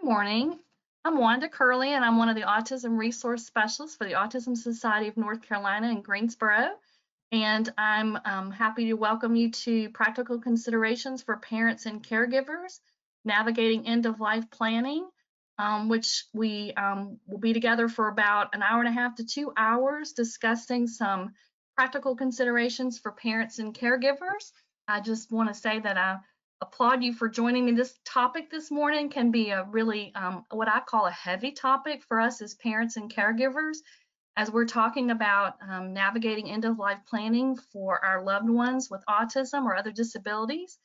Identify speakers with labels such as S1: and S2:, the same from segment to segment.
S1: Good morning. I'm Wanda Curley, and I'm one of the Autism Resource Specialists for the Autism Society of North Carolina in Greensboro. And I'm um, happy to welcome you to Practical Considerations for Parents and Caregivers, Navigating End of Life Planning, um, which we um, will be together for about an hour and a half to two hours discussing some practical considerations for parents and caregivers. I just want to say that I applaud you for joining me. This topic this morning can be a really um, what I call a heavy topic for us as parents and caregivers as we're talking about um, navigating end of life planning for our loved ones with autism or other disabilities.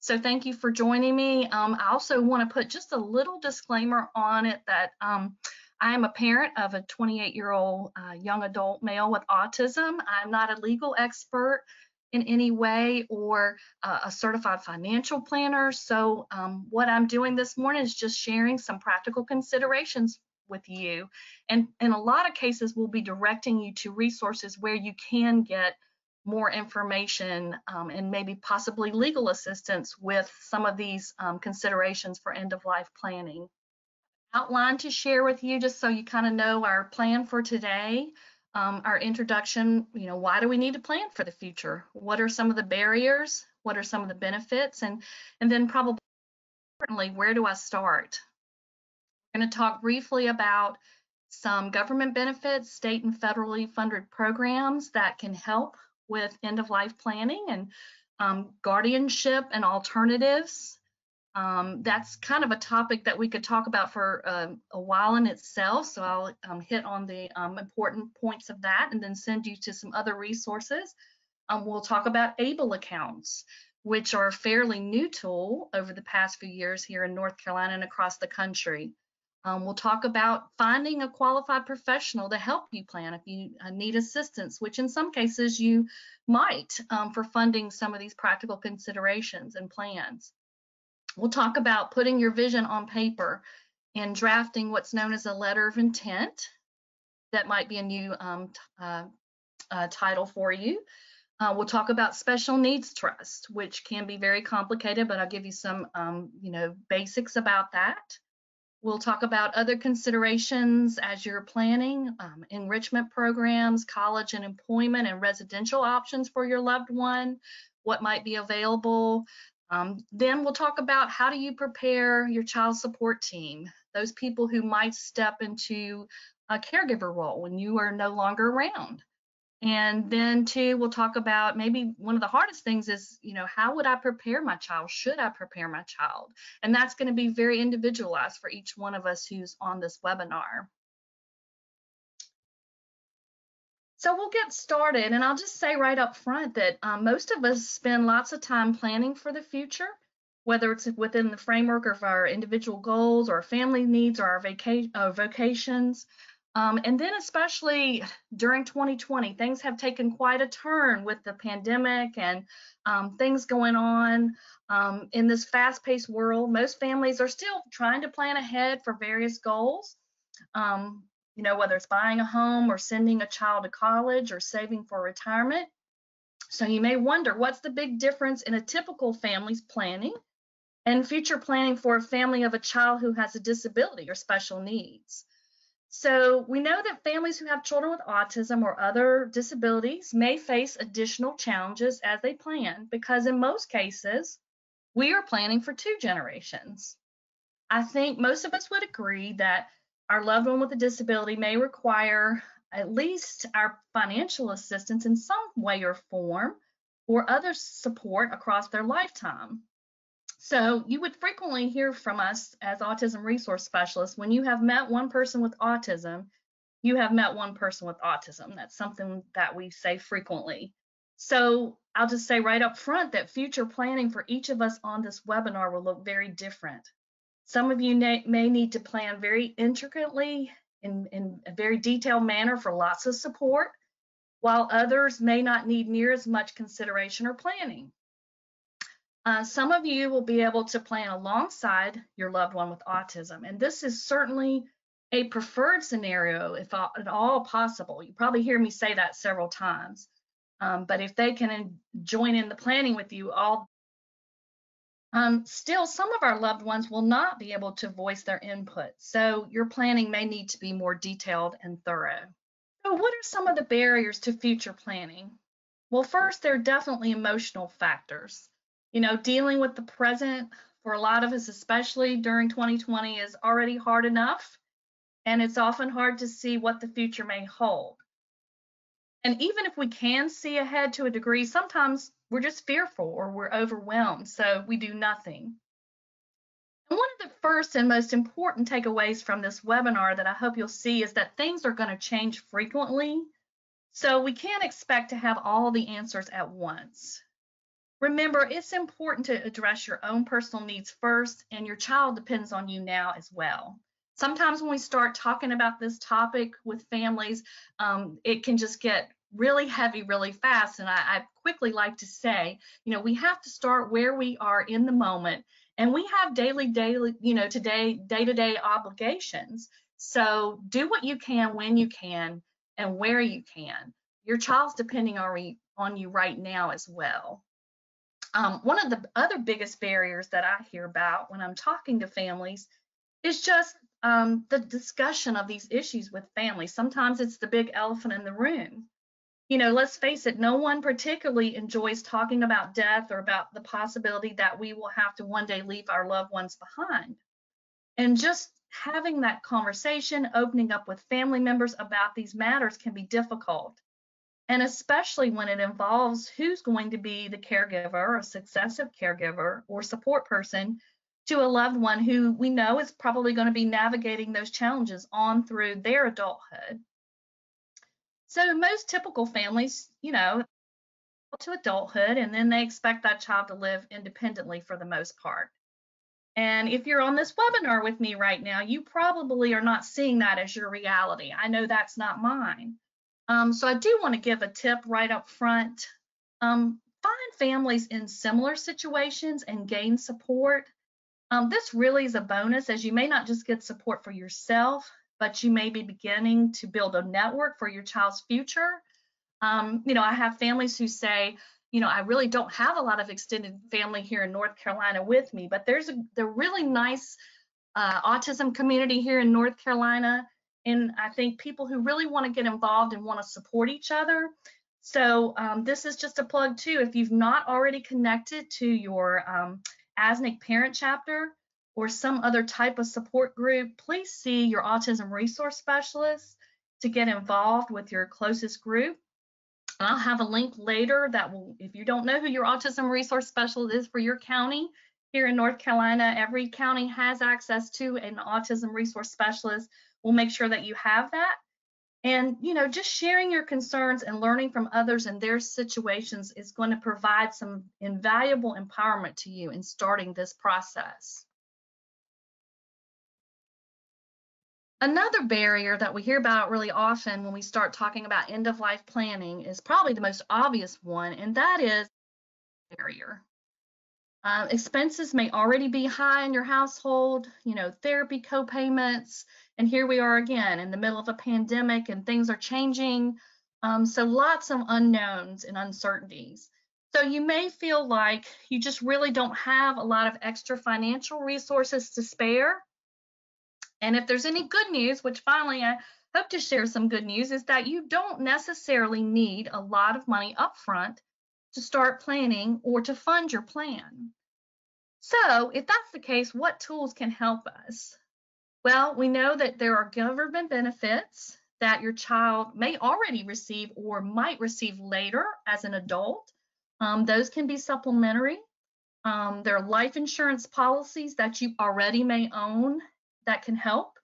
S1: So thank you for joining me. Um, I also want to put just a little disclaimer on it that um, I am a parent of a 28 year old uh, young adult male with autism. I'm not a legal expert in any way or uh, a certified financial planner. So um, what I'm doing this morning is just sharing some practical considerations with you. And in a lot of cases, we'll be directing you to resources where you can get more information um, and maybe possibly legal assistance with some of these um, considerations for end of life planning. Outline to share with you just so you kind of know our plan for today um, our introduction, you know, why do we need to plan for the future? What are some of the barriers? What are some of the benefits? And, and then probably importantly, where do I start? We're going to talk briefly about some government benefits, state and federally funded programs that can help with end of life planning and um, guardianship and alternatives um, that's kind of a topic that we could talk about for uh, a while in itself. So I'll um, hit on the um, important points of that and then send you to some other resources. Um, we'll talk about ABLE accounts, which are a fairly new tool over the past few years here in North Carolina and across the country. Um, we'll talk about finding a qualified professional to help you plan if you uh, need assistance, which in some cases you might for funding some of these practical considerations and plans. We'll talk about putting your vision on paper and drafting what's known as a letter of intent. That might be a new um, uh, uh, title for you. Uh, we'll talk about special needs trust, which can be very complicated, but I'll give you some, um, you know, basics about that. We'll talk about other considerations as you're planning, um, enrichment programs, college and employment and residential options for your loved one, what might be available, um, then we'll talk about how do you prepare your child support team, those people who might step into a caregiver role when you are no longer around. And then too, we'll talk about maybe one of the hardest things is, you know, how would I prepare my child? Should I prepare my child? And that's going to be very individualized for each one of us who's on this webinar. So we'll get started, and I'll just say right up front that um, most of us spend lots of time planning for the future, whether it's within the framework of our individual goals or family needs or our vaca uh, vocations. Um, and then especially during 2020, things have taken quite a turn with the pandemic and um, things going on um, in this fast-paced world. Most families are still trying to plan ahead for various goals. Um, you know, whether it's buying a home or sending a child to college or saving for retirement. So you may wonder what's the big difference in a typical family's planning and future planning for a family of a child who has a disability or special needs. So we know that families who have children with autism or other disabilities may face additional challenges as they plan because in most cases, we are planning for two generations. I think most of us would agree that our loved one with a disability may require at least our financial assistance in some way or form or other support across their lifetime. So you would frequently hear from us as autism resource specialists when you have met one person with autism, you have met one person with autism. That's something that we say frequently. So I'll just say right up front that future planning for each of us on this webinar will look very different. Some of you may need to plan very intricately in, in a very detailed manner for lots of support, while others may not need near as much consideration or planning. Uh, some of you will be able to plan alongside your loved one with autism, and this is certainly a preferred scenario if at all possible. You probably hear me say that several times. Um, but if they can join in the planning with you, all Um, still, some of our loved ones will not be able to voice their input, so your planning may need to be more detailed and thorough. So what are some of the barriers to future planning? Well, first, there are definitely emotional factors. You know, dealing with the present for a lot of us, especially during 2020, is already hard enough, and it's often hard to see what the future may hold. And even if we can see ahead to a degree, sometimes we're just fearful or we're overwhelmed, so we do nothing. And one of the first and most important takeaways from this webinar that I hope you'll see is that things are going to change frequently, so we can't expect to have all the answers at once. Remember, it's important to address your own personal needs first, and your child depends on you now as well. Sometimes when we start talking about this topic with families, um, it can just get really heavy really fast. And I, I quickly like to say, you know, we have to start where we are in the moment and we have daily, daily, you know, today, day to day obligations. So do what you can when you can and where you can. Your child's depending on, on you right now as well. Um, one of the other biggest barriers that I hear about when I'm talking to families is just um, the discussion of these issues with families. Sometimes it's the big elephant in the room you know, let's face it, no one particularly enjoys talking about death or about the possibility that we will have to one day leave our loved ones behind. And just having that conversation, opening up with family members about these matters can be difficult. And especially when it involves who's going to be the caregiver, a successive caregiver or support person to a loved one who we know is probably going to be navigating those challenges on through their adulthood. So most typical families, you know, to adulthood and then they expect that child to live independently for the most part. And if you're on this webinar with me right now, you probably are not seeing that as your reality. I know that's not mine. Um, so I do want to give a tip right up front. Um, find families in similar situations and gain support. Um, this really is a bonus as you may not just get support for yourself, but you may be beginning to build a network for your child's future. Um, you know, I have families who say, you know, I really don't have a lot of extended family here in North Carolina with me, but there's a the really nice uh, autism community here in North Carolina. And I think people who really want to get involved and want to support each other. So um, this is just a plug too. If you've not already connected to your um, ASNC parent chapter, or some other type of support group, please see your autism resource specialist to get involved with your closest group. I'll have a link later that will, if you don't know who your autism resource specialist is for your county, here in North Carolina, every county has access to an autism resource specialist. We'll make sure that you have that. And, you know, just sharing your concerns and learning from others and their situations is going to provide some invaluable empowerment to you in starting this process. Another barrier that we hear about really often when we start talking about end of life planning is probably the most obvious one, and that is barrier. Uh, expenses may already be high in your household, you know, therapy co-payments, and here we are again in the middle of a pandemic and things are changing. Um, so lots of unknowns and uncertainties. So you may feel like you just really don't have a lot of extra financial resources to spare and if there's any good news, which finally I hope to share some good news, is that you don't necessarily need a lot of money upfront to start planning or to fund your plan. So if that's the case, what tools can help us? Well, we know that there are government benefits that your child may already receive or might receive later as an adult. Um, those can be supplementary. Um, there are life insurance policies that you already may own that can help.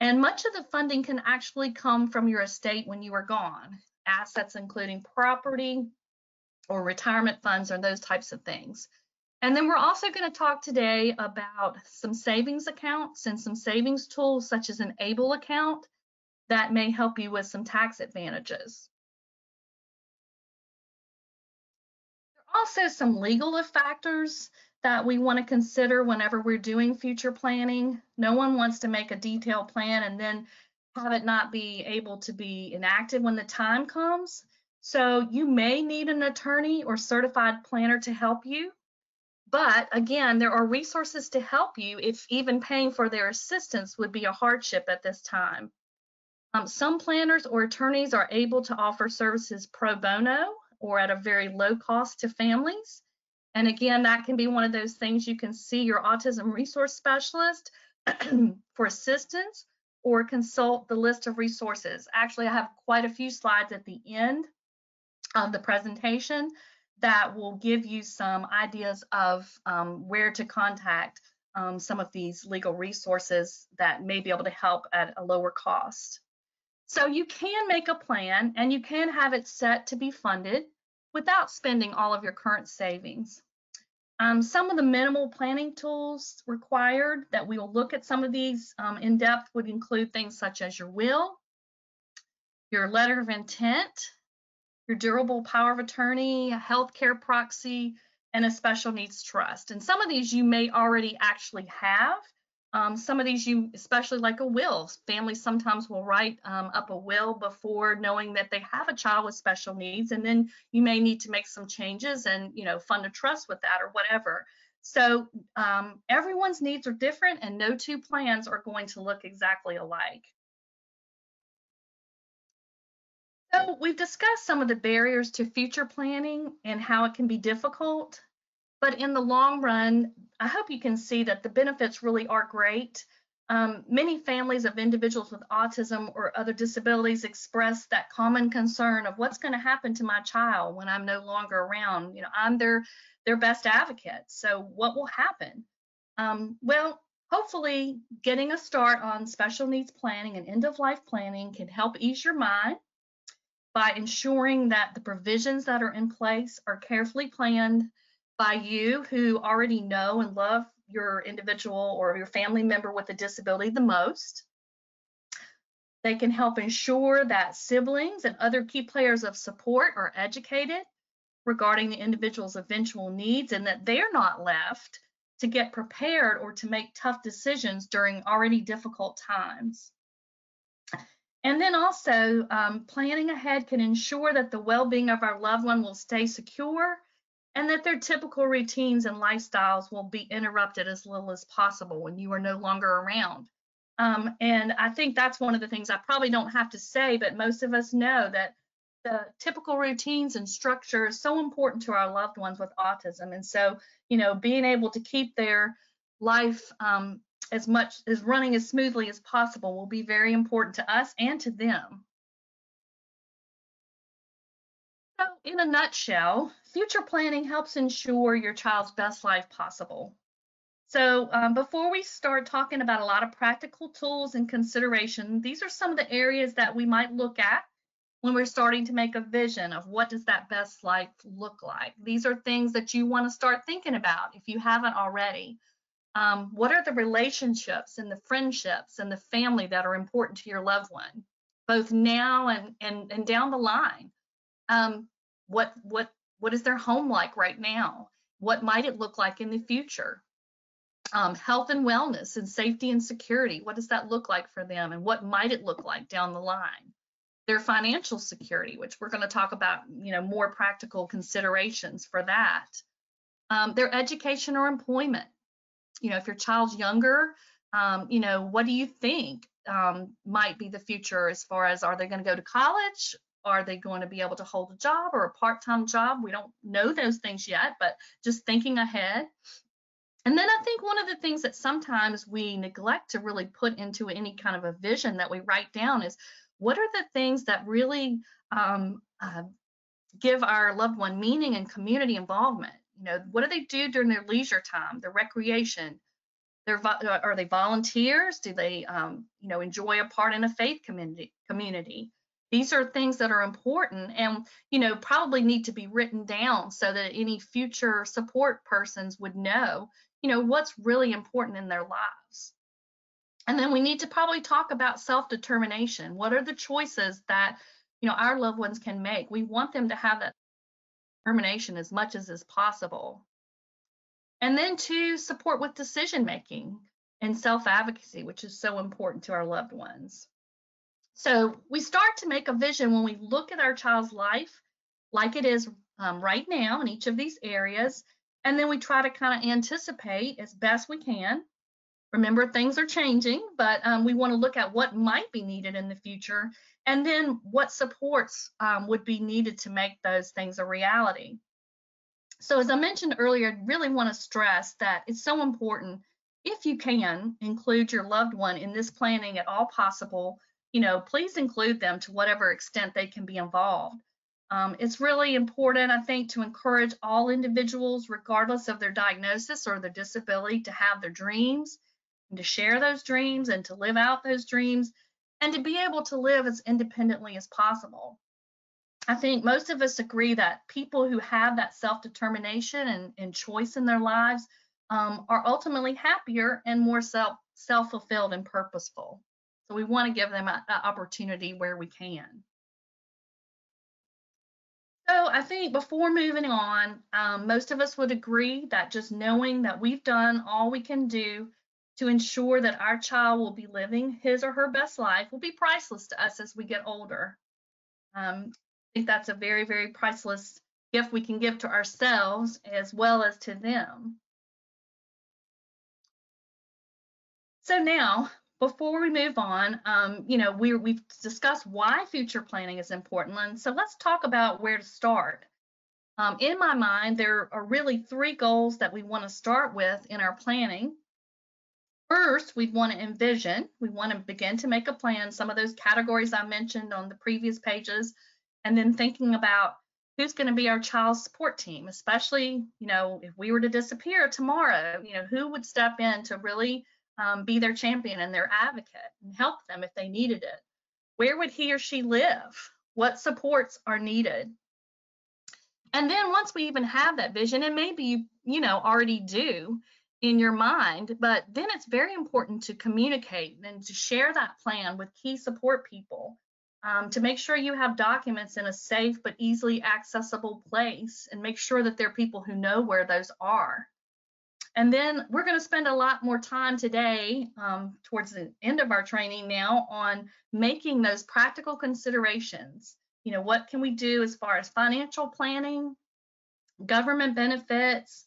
S1: And much of the funding can actually come from your estate when you are gone, assets including property or retirement funds or those types of things. And then we're also going to talk today about some savings accounts and some savings tools such as an ABLE account that may help you with some tax advantages. There are also some legal factors that we want to consider whenever we're doing future planning. No one wants to make a detailed plan and then have it not be able to be enacted when the time comes. So you may need an attorney or certified planner to help you. but again, there are resources to help you if even paying for their assistance would be a hardship at this time. Um, some planners or attorneys are able to offer services pro bono or at a very low cost to families. And again, that can be one of those things you can see your autism resource specialist for assistance or consult the list of resources. Actually, I have quite a few slides at the end of the presentation that will give you some ideas of um, where to contact um, some of these legal resources that may be able to help at a lower cost. So you can make a plan and you can have it set to be funded without spending all of your current savings. Um, some of the minimal planning tools required that we will look at some of these um, in depth would include things such as your will, your letter of intent, your durable power of attorney, a healthcare proxy, and a special needs trust. And some of these you may already actually have, um, some of these you, especially like a will, families sometimes will write um, up a will before knowing that they have a child with special needs, and then you may need to make some changes and you know fund a trust with that or whatever. So um, everyone's needs are different, and no two plans are going to look exactly alike. So we've discussed some of the barriers to future planning and how it can be difficult. But in the long run, I hope you can see that the benefits really are great. Um, many families of individuals with autism or other disabilities express that common concern of what's going to happen to my child when I'm no longer around. You know, I'm their their best advocate. So what will happen? Um, well, hopefully, getting a start on special needs planning and end of life planning can help ease your mind by ensuring that the provisions that are in place are carefully planned by you who already know and love your individual or your family member with a disability the most. They can help ensure that siblings and other key players of support are educated regarding the individual's eventual needs and that they're not left to get prepared or to make tough decisions during already difficult times. And then also, um, planning ahead can ensure that the well being of our loved one will stay secure and that their typical routines and lifestyles will be interrupted as little as possible when you are no longer around. Um, and I think that's one of the things I probably don't have to say, but most of us know that the typical routines and structure is so important to our loved ones with autism. And so, you know, being able to keep their life um, as much as running as smoothly as possible will be very important to us and to them. In a nutshell, future planning helps ensure your child's best life possible. So, um, before we start talking about a lot of practical tools and consideration, these are some of the areas that we might look at when we're starting to make a vision of what does that best life look like. These are things that you want to start thinking about if you haven't already. Um, what are the relationships and the friendships and the family that are important to your loved one, both now and and, and down the line? Um, what what what is their home like right now? What might it look like in the future? Um, health and wellness and safety and security. What does that look like for them? And what might it look like down the line? Their financial security, which we're going to talk about, you know, more practical considerations for that. Um, their education or employment. You know, if your child's younger, um, you know, what do you think um, might be the future as far as are they going to go to college? Are they going to be able to hold a job or a part-time job? We don't know those things yet, but just thinking ahead. And then I think one of the things that sometimes we neglect to really put into any kind of a vision that we write down is what are the things that really um, uh, give our loved one meaning and community involvement? You know, what do they do during their leisure time, their recreation? Their, uh, are they volunteers? Do they, um, you know, enjoy a part in a faith community? Community? These are things that are important and, you know, probably need to be written down so that any future support persons would know, you know, what's really important in their lives. And then we need to probably talk about self-determination. What are the choices that, you know, our loved ones can make? We want them to have that determination as much as is possible. And then to support with decision making and self-advocacy, which is so important to our loved ones. So we start to make a vision when we look at our child's life like it is um, right now in each of these areas, And then we try to kind of anticipate as best we can. Remember, things are changing, but um, we want to look at what might be needed in the future and then what supports um, would be needed to make those things a reality. So as I mentioned earlier, I really want to stress that it's so important if you can include your loved one in this planning at all possible, you know, please include them to whatever extent they can be involved. Um, it's really important, I think, to encourage all individuals, regardless of their diagnosis or their disability, to have their dreams and to share those dreams and to live out those dreams and to be able to live as independently as possible. I think most of us agree that people who have that self-determination and, and, choice in their lives um, are ultimately happier and more self self-fulfilled and purposeful. So we want to give them an opportunity where we can. So I think before moving on, um, most of us would agree that just knowing that we've done all we can do to ensure that our child will be living his or her best life will be priceless to us as we get older. Um, I think that's a very, very priceless gift we can give to ourselves as well as to them. So now, before we move on, um, you know, we, we've discussed why future planning is important. And so let's talk about where to start. Um, in my mind, there are really three goals that we want to start with in our planning. First, we want to envision, we want to begin to make a plan, some of those categories I mentioned on the previous pages, and then thinking about who's going to be our child support team, especially, you know, if we were to disappear tomorrow, you know, who would step in to really um, be their champion and their advocate and help them if they needed it? Where would he or she live? What supports are needed? And then once we even have that vision, and maybe you, you know, already do, in your mind, but then it's very important to communicate and to share that plan with key support people um, to make sure you have documents in a safe but easily accessible place and make sure that there are people who know where those are. And then we're going to spend a lot more time today, um, towards the end of our training now, on making those practical considerations. You know, what can we do as far as financial planning, government benefits,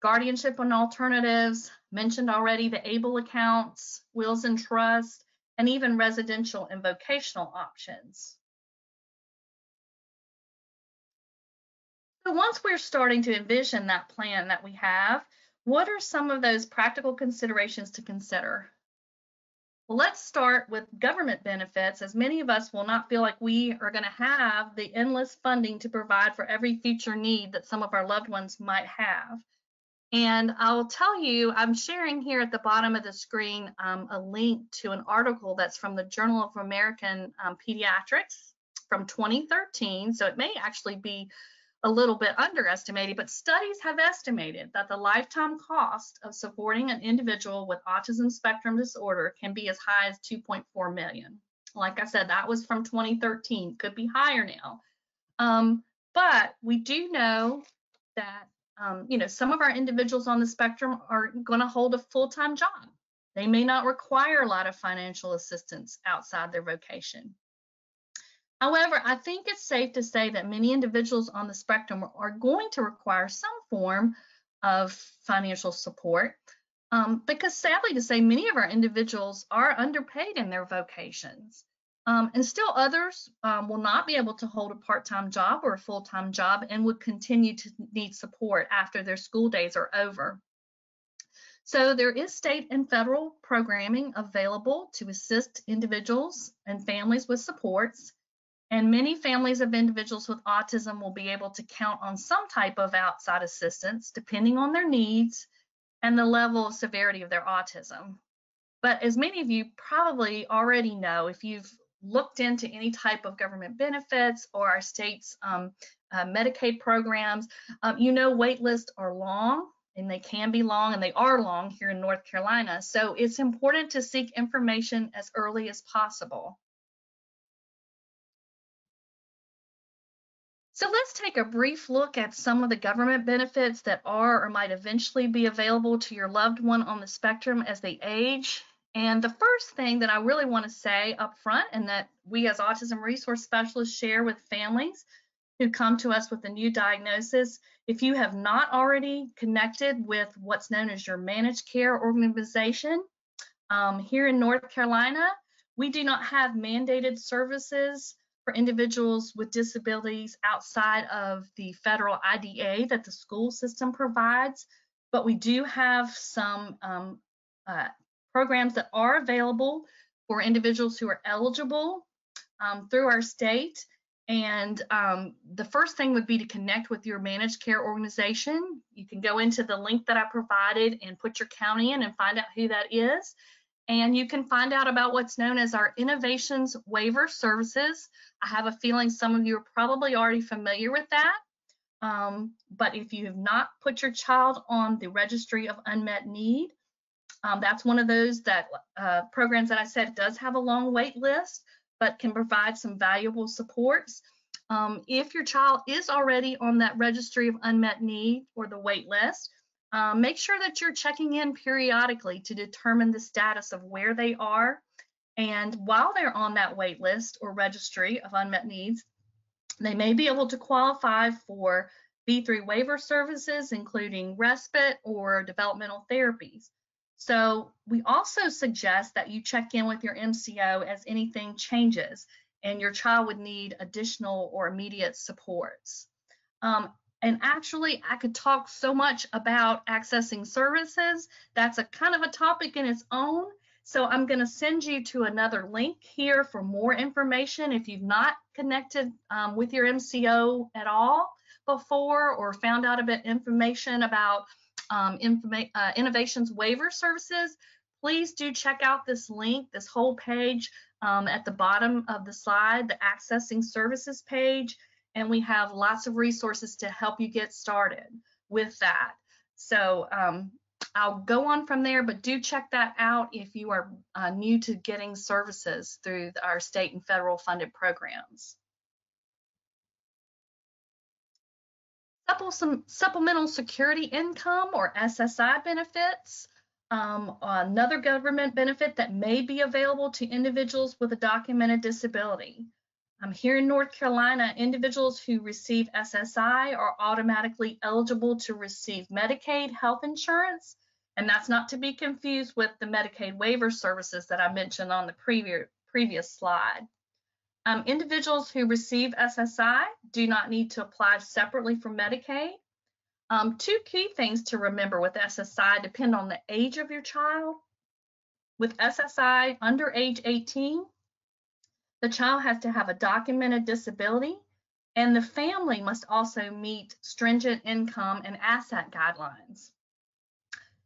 S1: guardianship and alternatives, mentioned already the ABLE accounts, wills and trust, and even residential and vocational options. So once we're starting to envision that plan that we have, what are some of those practical considerations to consider? Well, let's start with government benefits, as many of us will not feel like we are going to have the endless funding to provide for every future need that some of our loved ones might have. And I'll tell you, I'm sharing here at the bottom of the screen um, a link to an article that's from the Journal of American um, Pediatrics from 2013. So it may actually be a little bit underestimated, but studies have estimated that the lifetime cost of supporting an individual with autism spectrum disorder can be as high as 2.4 million. Like I said, that was from 2013, could be higher now. Um, but we do know that um, you know, some of our individuals on the spectrum are going to hold a full-time job. They may not require a lot of financial assistance outside their vocation. However, I think it's safe to say that many individuals on the spectrum are going to require some form of financial support um, because sadly to say, many of our individuals are underpaid in their vocations. Um, and still others um, will not be able to hold a part-time job or a full-time job and would continue to need support after their school days are over. So there is state and federal programming available to assist individuals and families with supports. And many families of individuals with autism will be able to count on some type of outside assistance depending on their needs and the level of severity of their autism. But as many of you probably already know, if you've looked into any type of government benefits or our state's um, uh, Medicaid programs, um, you know wait lists are long and they can be long and they are long here in North Carolina. So it's important to seek information as early as possible. So let's take a brief look at some of the government benefits that are or might eventually be available to your loved one on the spectrum as they age. And the first thing that I really want to say up front and that we as autism resource specialists share with families who come to us with a new diagnosis, if you have not already connected with what's known as your managed care organization, um, here in North Carolina, we do not have mandated services for individuals with disabilities outside of the federal IDEA that the school system provides, but we do have some um, uh, programs that are available for individuals who are eligible um, through our state. And um, the first thing would be to connect with your managed care organization. You can go into the link that I provided and put your county in and find out who that is. And you can find out about what's known as our Innovations Waiver Services. I have a feeling some of you are probably already familiar with that. Um, but if you have not put your child on the Registry of Unmet Need, um, that's one of those that uh, programs that I said does have a long wait list, but can provide some valuable supports. Um, if your child is already on that registry of unmet need or the wait list, um, make sure that you're checking in periodically to determine the status of where they are. And while they're on that wait list or registry of unmet needs, they may be able to qualify for B3 waiver services, including respite or developmental therapies. So we also suggest that you check in with your MCO as anything changes and your child would need additional or immediate supports. Um, and actually, I could talk so much about accessing services. That's a kind of a topic in its own. So I'm going to send you to another link here for more information if you've not connected um, with your MCO at all before or found out a bit information about um, uh, Innovations Waiver Services, please do check out this link, this whole page um, at the bottom of the slide, the Accessing Services page, and we have lots of resources to help you get started with that. So um, I'll go on from there, but do check that out if you are uh, new to getting services through our state and federal funded programs. supplemental security income or SSI benefits. Um, another government benefit that may be available to individuals with a documented disability. Um, here in North Carolina, individuals who receive SSI are automatically eligible to receive Medicaid health insurance, and that's not to be confused with the Medicaid waiver services that I mentioned on the previous, previous slide. Um, individuals who receive SSI do not need to apply separately for Medicaid. Um, two key things to remember with SSI depend on the age of your child. With SSI under age 18, the child has to have a documented disability and the family must also meet stringent income and asset guidelines.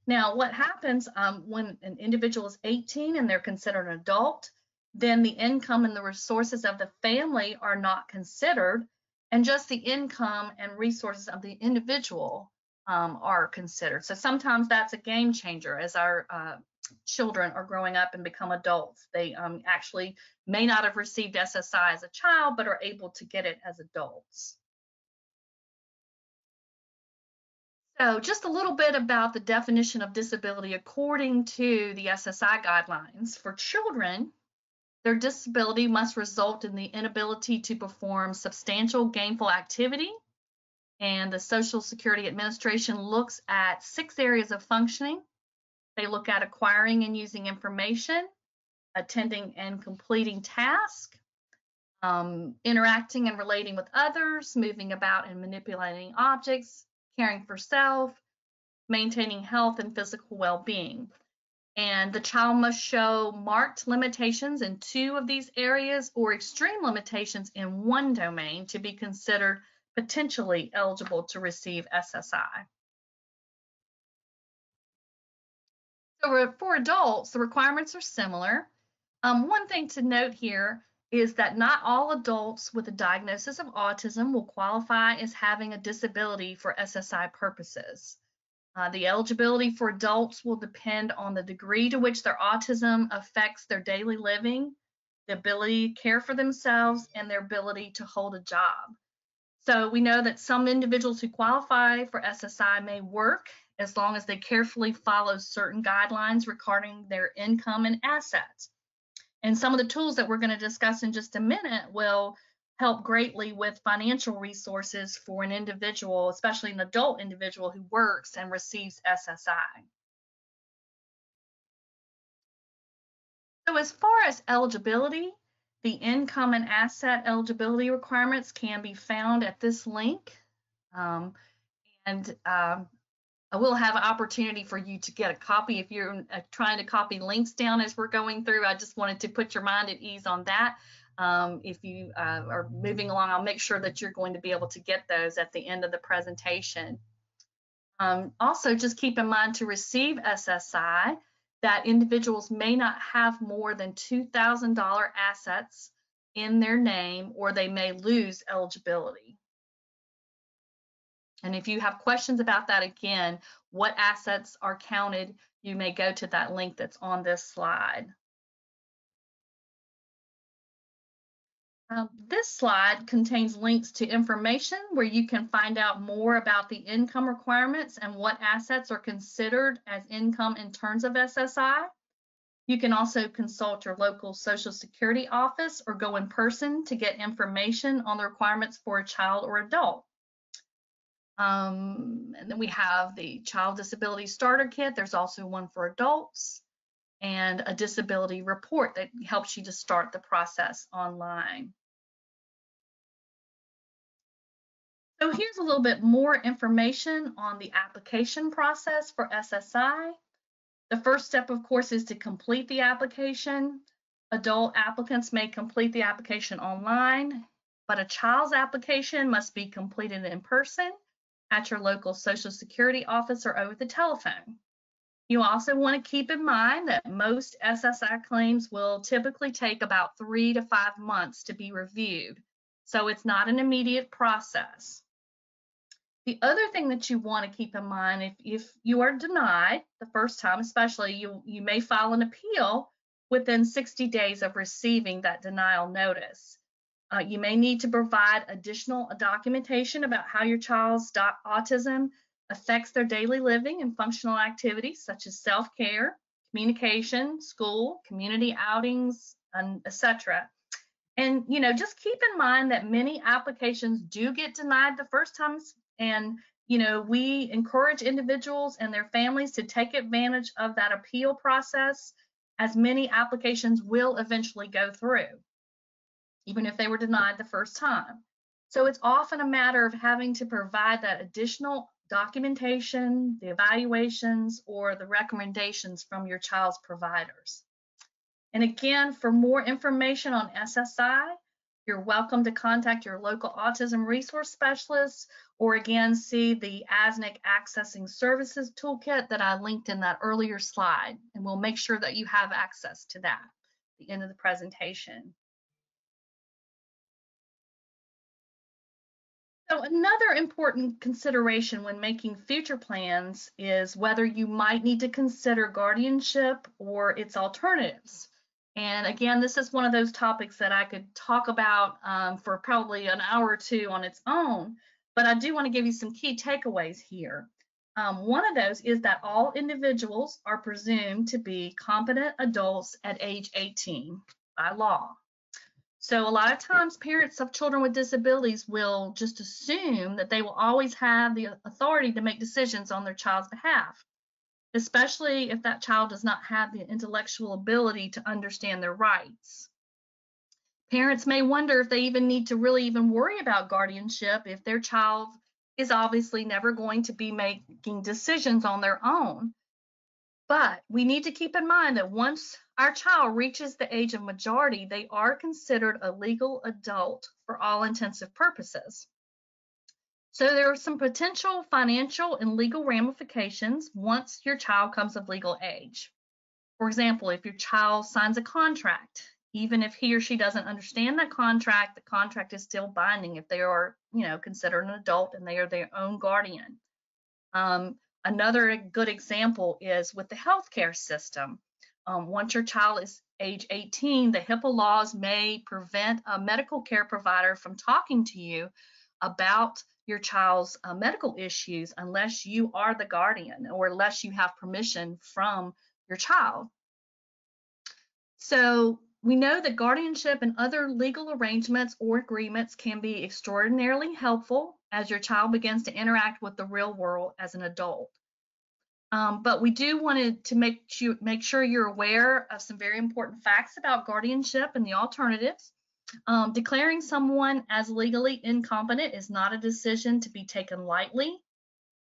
S1: Now, what happens um, when an individual is 18 and they're considered an adult, then the income and the resources of the family are not considered, and just the income and resources of the individual um, are considered. So sometimes that's a game changer as our uh, children are growing up and become adults. They um, actually may not have received SSI as a child, but are able to get it as adults. So just a little bit about the definition of disability according to the SSI guidelines. For children, their disability must result in the inability to perform substantial gainful activity. And the Social Security Administration looks at six areas of functioning. They look at acquiring and using information, attending and completing tasks, um, interacting and relating with others, moving about and manipulating objects, caring for self, maintaining health and physical well-being and the child must show marked limitations in two of these areas or extreme limitations in one domain to be considered potentially eligible to receive SSI. For adults, the requirements are similar. Um, one thing to note here is that not all adults with a diagnosis of autism will qualify as having a disability for SSI purposes. Uh, the eligibility for adults will depend on the degree to which their autism affects their daily living, the ability to care for themselves, and their ability to hold a job. So we know that some individuals who qualify for SSI may work as long as they carefully follow certain guidelines regarding their income and assets. And some of the tools that we're going to discuss in just a minute will help greatly with financial resources for an individual, especially an adult individual who works and receives SSI. So as far as eligibility, the income and asset eligibility requirements can be found at this link. Um, and um, I will have an opportunity for you to get a copy if you're uh, trying to copy links down as we're going through. I just wanted to put your mind at ease on that. Um, if you uh, are moving along, I'll make sure that you're going to be able to get those at the end of the presentation. Um, also, just keep in mind to receive SSI that individuals may not have more than $2,000 assets in their name or they may lose eligibility. And if you have questions about that again, what assets are counted, you may go to that link that's on this slide. Um, this slide contains links to information where you can find out more about the income requirements and what assets are considered as income in terms of SSI. You can also consult your local Social Security office or go in person to get information on the requirements for a child or adult. Um, and then we have the Child Disability Starter Kit. There's also one for adults and a disability report that helps you to start the process online. So here's a little bit more information on the application process for SSI. The first step, of course, is to complete the application. Adult applicants may complete the application online, but a child's application must be completed in person at your local Social Security office or over the telephone. You also want to keep in mind that most SSI claims will typically take about three to five months to be reviewed, so it's not an immediate process. The other thing that you want to keep in mind, if, if you are denied the first time, especially, you, you may file an appeal within 60 days of receiving that denial notice. Uh, you may need to provide additional documentation about how your child's autism affects their daily living and functional activities such as self-care, communication, school, community outings, and etc. And you know, just keep in mind that many applications do get denied the first times and you know, we encourage individuals and their families to take advantage of that appeal process as many applications will eventually go through, even if they were denied the first time. So it's often a matter of having to provide that additional documentation, the evaluations, or the recommendations from your child's providers. And again, for more information on SSI, you're welcome to contact your local autism resource specialist or again, see the ASNC Accessing Services Toolkit that I linked in that earlier slide, and we'll make sure that you have access to that at the end of the presentation. So another important consideration when making future plans is whether you might need to consider guardianship or its alternatives. And again, this is one of those topics that I could talk about um, for probably an hour or two on its own, but I do want to give you some key takeaways here. Um, one of those is that all individuals are presumed to be competent adults at age 18 by law. So a lot of times parents of children with disabilities will just assume that they will always have the authority to make decisions on their child's behalf, especially if that child does not have the intellectual ability to understand their rights. Parents may wonder if they even need to really even worry about guardianship if their child is obviously never going to be making decisions on their own. But we need to keep in mind that once our child reaches the age of majority, they are considered a legal adult for all intensive purposes. So there are some potential financial and legal ramifications once your child comes of legal age. For example, if your child signs a contract, even if he or she doesn't understand that contract, the contract is still binding if they are, you know, considered an adult and they are their own guardian. Um, another good example is with the healthcare system. Um, once your child is age 18, the HIPAA laws may prevent a medical care provider from talking to you about your child's uh, medical issues unless you are the guardian or unless you have permission from your child. So we know that guardianship and other legal arrangements or agreements can be extraordinarily helpful as your child begins to interact with the real world as an adult. Um, but we do want to make, you, make sure you're aware of some very important facts about guardianship and the alternatives. Um, declaring someone as legally incompetent is not a decision to be taken lightly.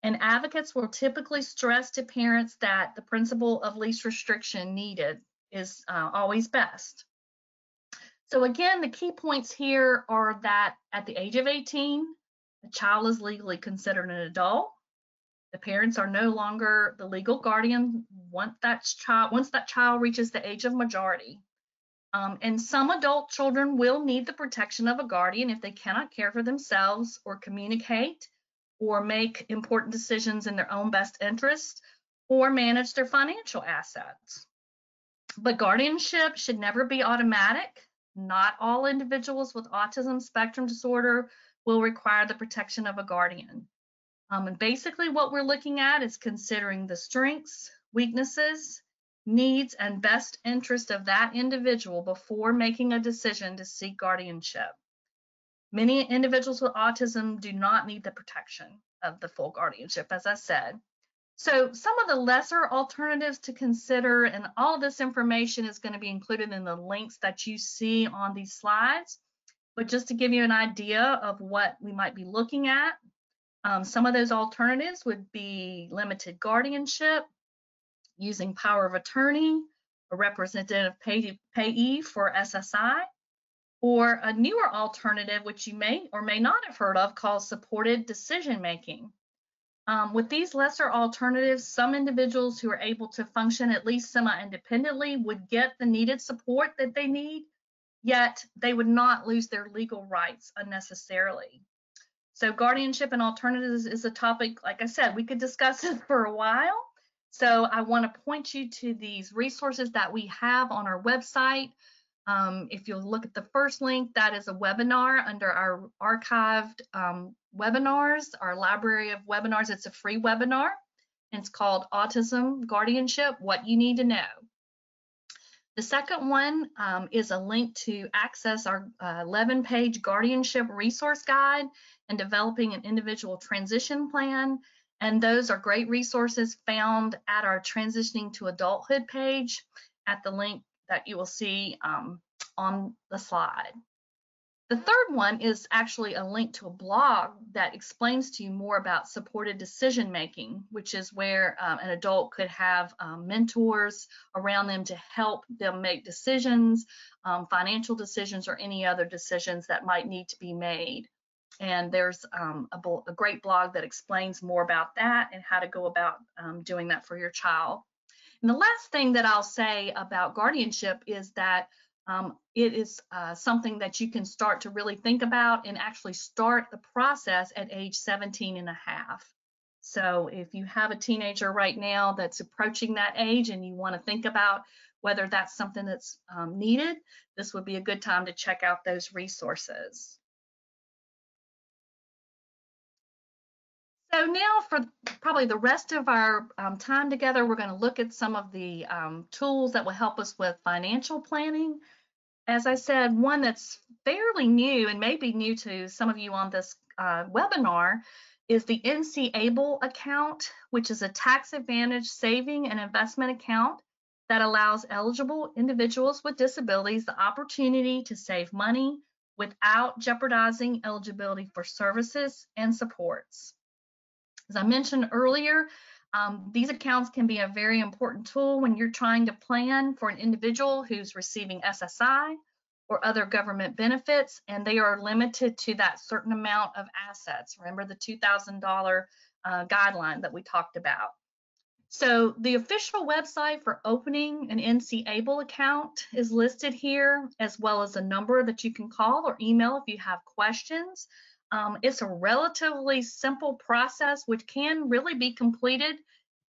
S1: And advocates will typically stress to parents that the principle of least restriction needed is uh, always best. So again, the key points here are that at the age of 18, a child is legally considered an adult. The parents are no longer the legal guardian once that child once that child reaches the age of majority. Um, and some adult children will need the protection of a guardian if they cannot care for themselves or communicate or make important decisions in their own best interest or manage their financial assets. But guardianship should never be automatic. Not all individuals with autism spectrum disorder will require the protection of a guardian. Um, and basically what we're looking at is considering the strengths, weaknesses, needs, and best interest of that individual before making a decision to seek guardianship. Many individuals with autism do not need the protection of the full guardianship, as I said. So some of the lesser alternatives to consider, and all this information is going to be included in the links that you see on these slides. But just to give you an idea of what we might be looking at, um, some of those alternatives would be limited guardianship, using power of attorney, a representative pay, payee for SSI, or a newer alternative, which you may or may not have heard of, called supported decision making. Um, with these lesser alternatives, some individuals who are able to function at least semi-independently would get the needed support that they need, yet they would not lose their legal rights unnecessarily. So guardianship and alternatives is a topic, like I said, we could discuss it for a while. So I want to point you to these resources that we have on our website. Um, if you'll look at the first link, that is a webinar under our archived um, webinars, our library of webinars. It's a free webinar. And it's called Autism Guardianship, What You Need to Know. The second one um, is a link to access our 11-page uh, guardianship resource guide and developing an individual transition plan. And those are great resources found at our Transitioning to Adulthood page at the link that you will see um, on the slide. The third one is actually a link to a blog that explains to you more about supported decision making, which is where um, an adult could have um, mentors around them to help them make decisions, um, financial decisions, or any other decisions that might need to be made. And there's um, a, a, great blog that explains more about that and how to go about um, doing that for your child. And the last thing that I'll say about guardianship is that um, it is uh, something that you can start to really think about and actually start the process at age 17 and a half. So if you have a teenager right now that's approaching that age and you want to think about whether that's something that's um, needed, this would be a good time to check out those resources. So now for probably the rest of our um, time together, we're going to look at some of the um, tools that will help us with financial planning as I said, one that's fairly new and maybe new to some of you on this uh, webinar is the NC Able account, which is a tax advantage saving and investment account that allows eligible individuals with disabilities the opportunity to save money without jeopardizing eligibility for services and supports. As I mentioned earlier, um, these accounts can be a very important tool when you're trying to plan for an individual who's receiving SSI or other government benefits, and they are limited to that certain amount of assets. Remember the $2,000 uh, guideline that we talked about. So the official website for opening an NC Able account is listed here, as well as a number that you can call or email if you have questions. Um, it's a relatively simple process, which can really be completed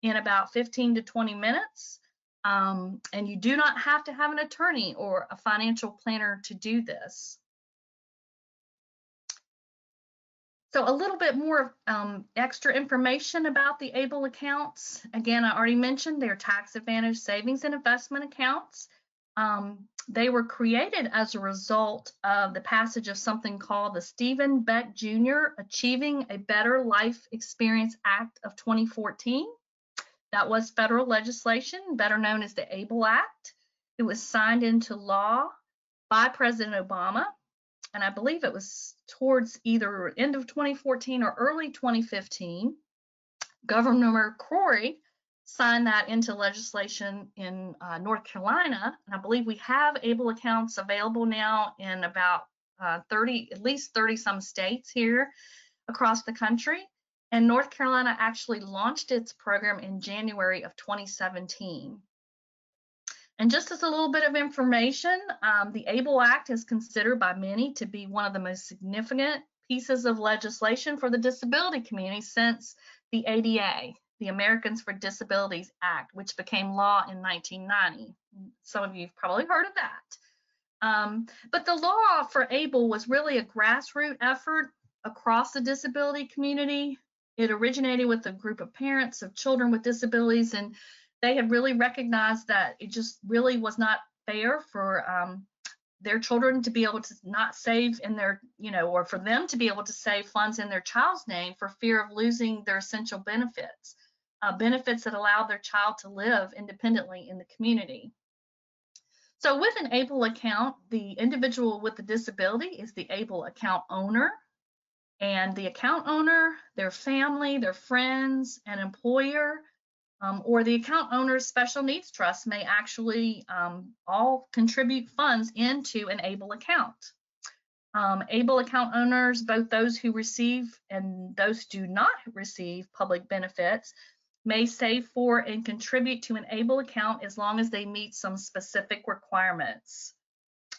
S1: in about 15 to 20 minutes. Um, and you do not have to have an attorney or a financial planner to do this. So a little bit more um, extra information about the ABLE accounts. Again, I already mentioned they're tax advantage savings and investment accounts. Um, they were created as a result of the passage of something called the Stephen Beck Jr. Achieving a Better Life Experience Act of 2014. That was federal legislation, better known as the ABLE Act. It was signed into law by President Obama, and I believe it was towards either end of 2014 or early 2015. Governor McCrory signed that into legislation in uh, North Carolina. And I believe we have ABLE accounts available now in about uh, 30, at least 30 some states here across the country. And North Carolina actually launched its program in January of 2017. And just as a little bit of information, um, the ABLE Act is considered by many to be one of the most significant pieces of legislation for the disability community since the ADA, the Americans for Disabilities Act, which became law in 1990. Some of you have probably heard of that. Um, but the law for ABLE was really a grassroots effort across the disability community. It originated with a group of parents of children with disabilities, and they had really recognized that it just really was not fair for um, their children to be able to not save in their, you know, or for them to be able to save funds in their child's name for fear of losing their essential benefits uh, benefits that allow their child to live independently in the community. So with an ABLE account, the individual with the disability is the ABLE account owner, and the account owner, their family, their friends, and employer, um, or the account owner's special needs trust may actually um, all contribute funds into an ABLE account. Um, ABLE account owners, both those who receive and those do not receive public benefits, may save for and contribute to an ABLE account as long as they meet some specific requirements.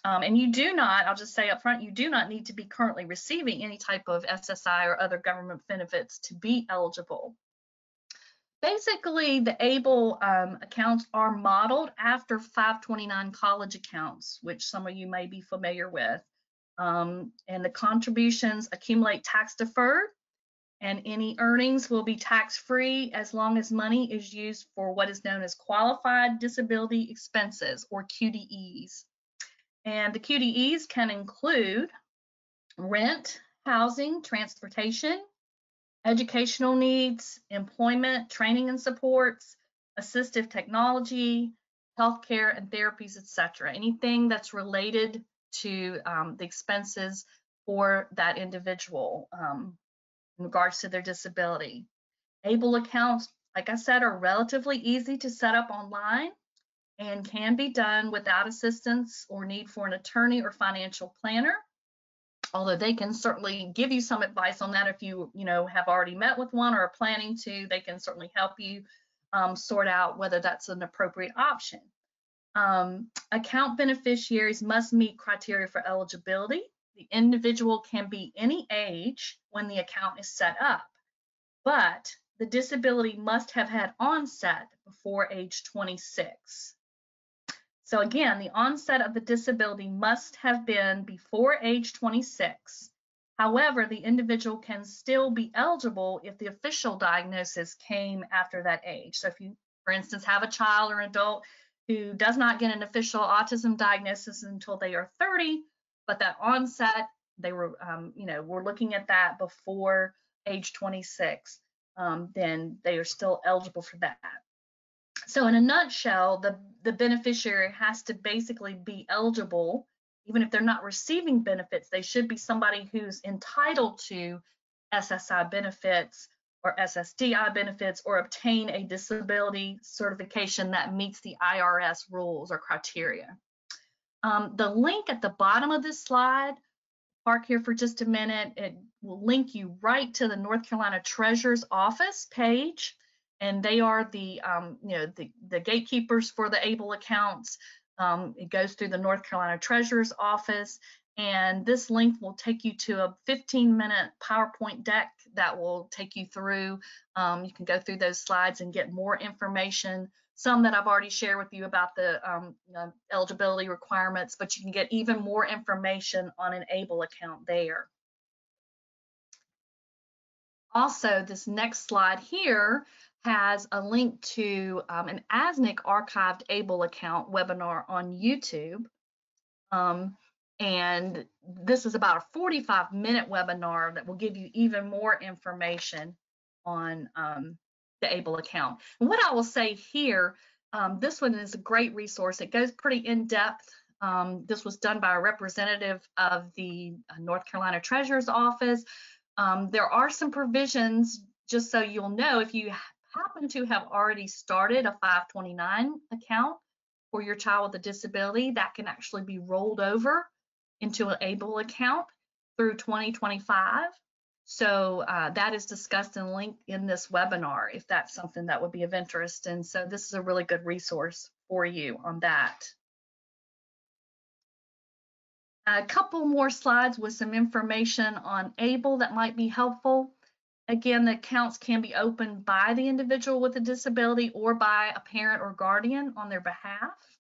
S1: Um, and you do not, I'll just say up front, you do not need to be currently receiving any type of SSI or other government benefits to be eligible. Basically, the ABLE um, accounts are modeled after 529 college accounts, which some of you may be familiar with. Um, and the contributions accumulate tax deferred and any earnings will be tax-free as long as money is used for what is known as qualified disability expenses or QDEs. And the QDEs can include rent, housing, transportation, educational needs, employment, training and supports, assistive technology, healthcare and therapies, etc. Anything that's related to um, the expenses for that individual. Um, in regards to their disability. ABLE accounts, like I said, are relatively easy to set up online and can be done without assistance or need for an attorney or financial planner. Although they can certainly give you some advice on that if you, you know, have already met with one or are planning to, they can certainly help you um, sort out whether that's an appropriate option. Um, account beneficiaries must meet criteria for eligibility the individual can be any age when the account is set up, but the disability must have had onset before age 26. So again, the onset of the disability must have been before age 26. However, the individual can still be eligible if the official diagnosis came after that age. So if you, for instance, have a child or adult who does not get an official autism diagnosis until they are 30, but that onset, they were, um, you know, we're looking at that before age 26, um, then they are still eligible for that. So in a nutshell, the, the beneficiary has to basically be eligible, even if they're not receiving benefits, they should be somebody who's entitled to SSI benefits or SSDI benefits or obtain a disability certification that meets the IRS rules or criteria. Um, the link at the bottom of this slide, park here for just a minute, it will link you right to the North Carolina Treasurer's Office page. And they are the, um, you know, the, the gatekeepers for the ABLE accounts. Um, it goes through the North Carolina Treasurer's Office. And this link will take you to a 15 minute PowerPoint deck that will take you through. Um, you can go through those slides and get more information some that I've already shared with you about the um, eligibility requirements, but you can get even more information on an ABLE account there. Also, this next slide here has a link to um, an ASNC archived ABLE account webinar on YouTube. Um, and this is about a 45 minute webinar that will give you even more information on um, the ABLE account. And what I will say here, um, this one is a great resource. It goes pretty in depth. Um, this was done by a representative of the uh, North Carolina Treasurer's Office. Um, there are some provisions, just so you'll know, if you happen to have already started a 529 account for your child with a disability, that can actually be rolled over into an ABLE account through 2025. So uh, that is discussed and linked in this webinar if that's something that would be of interest. And so this is a really good resource for you on that. A couple more slides with some information on ABLE that might be helpful. Again, the accounts can be opened by the individual with a disability or by a parent or guardian on their behalf.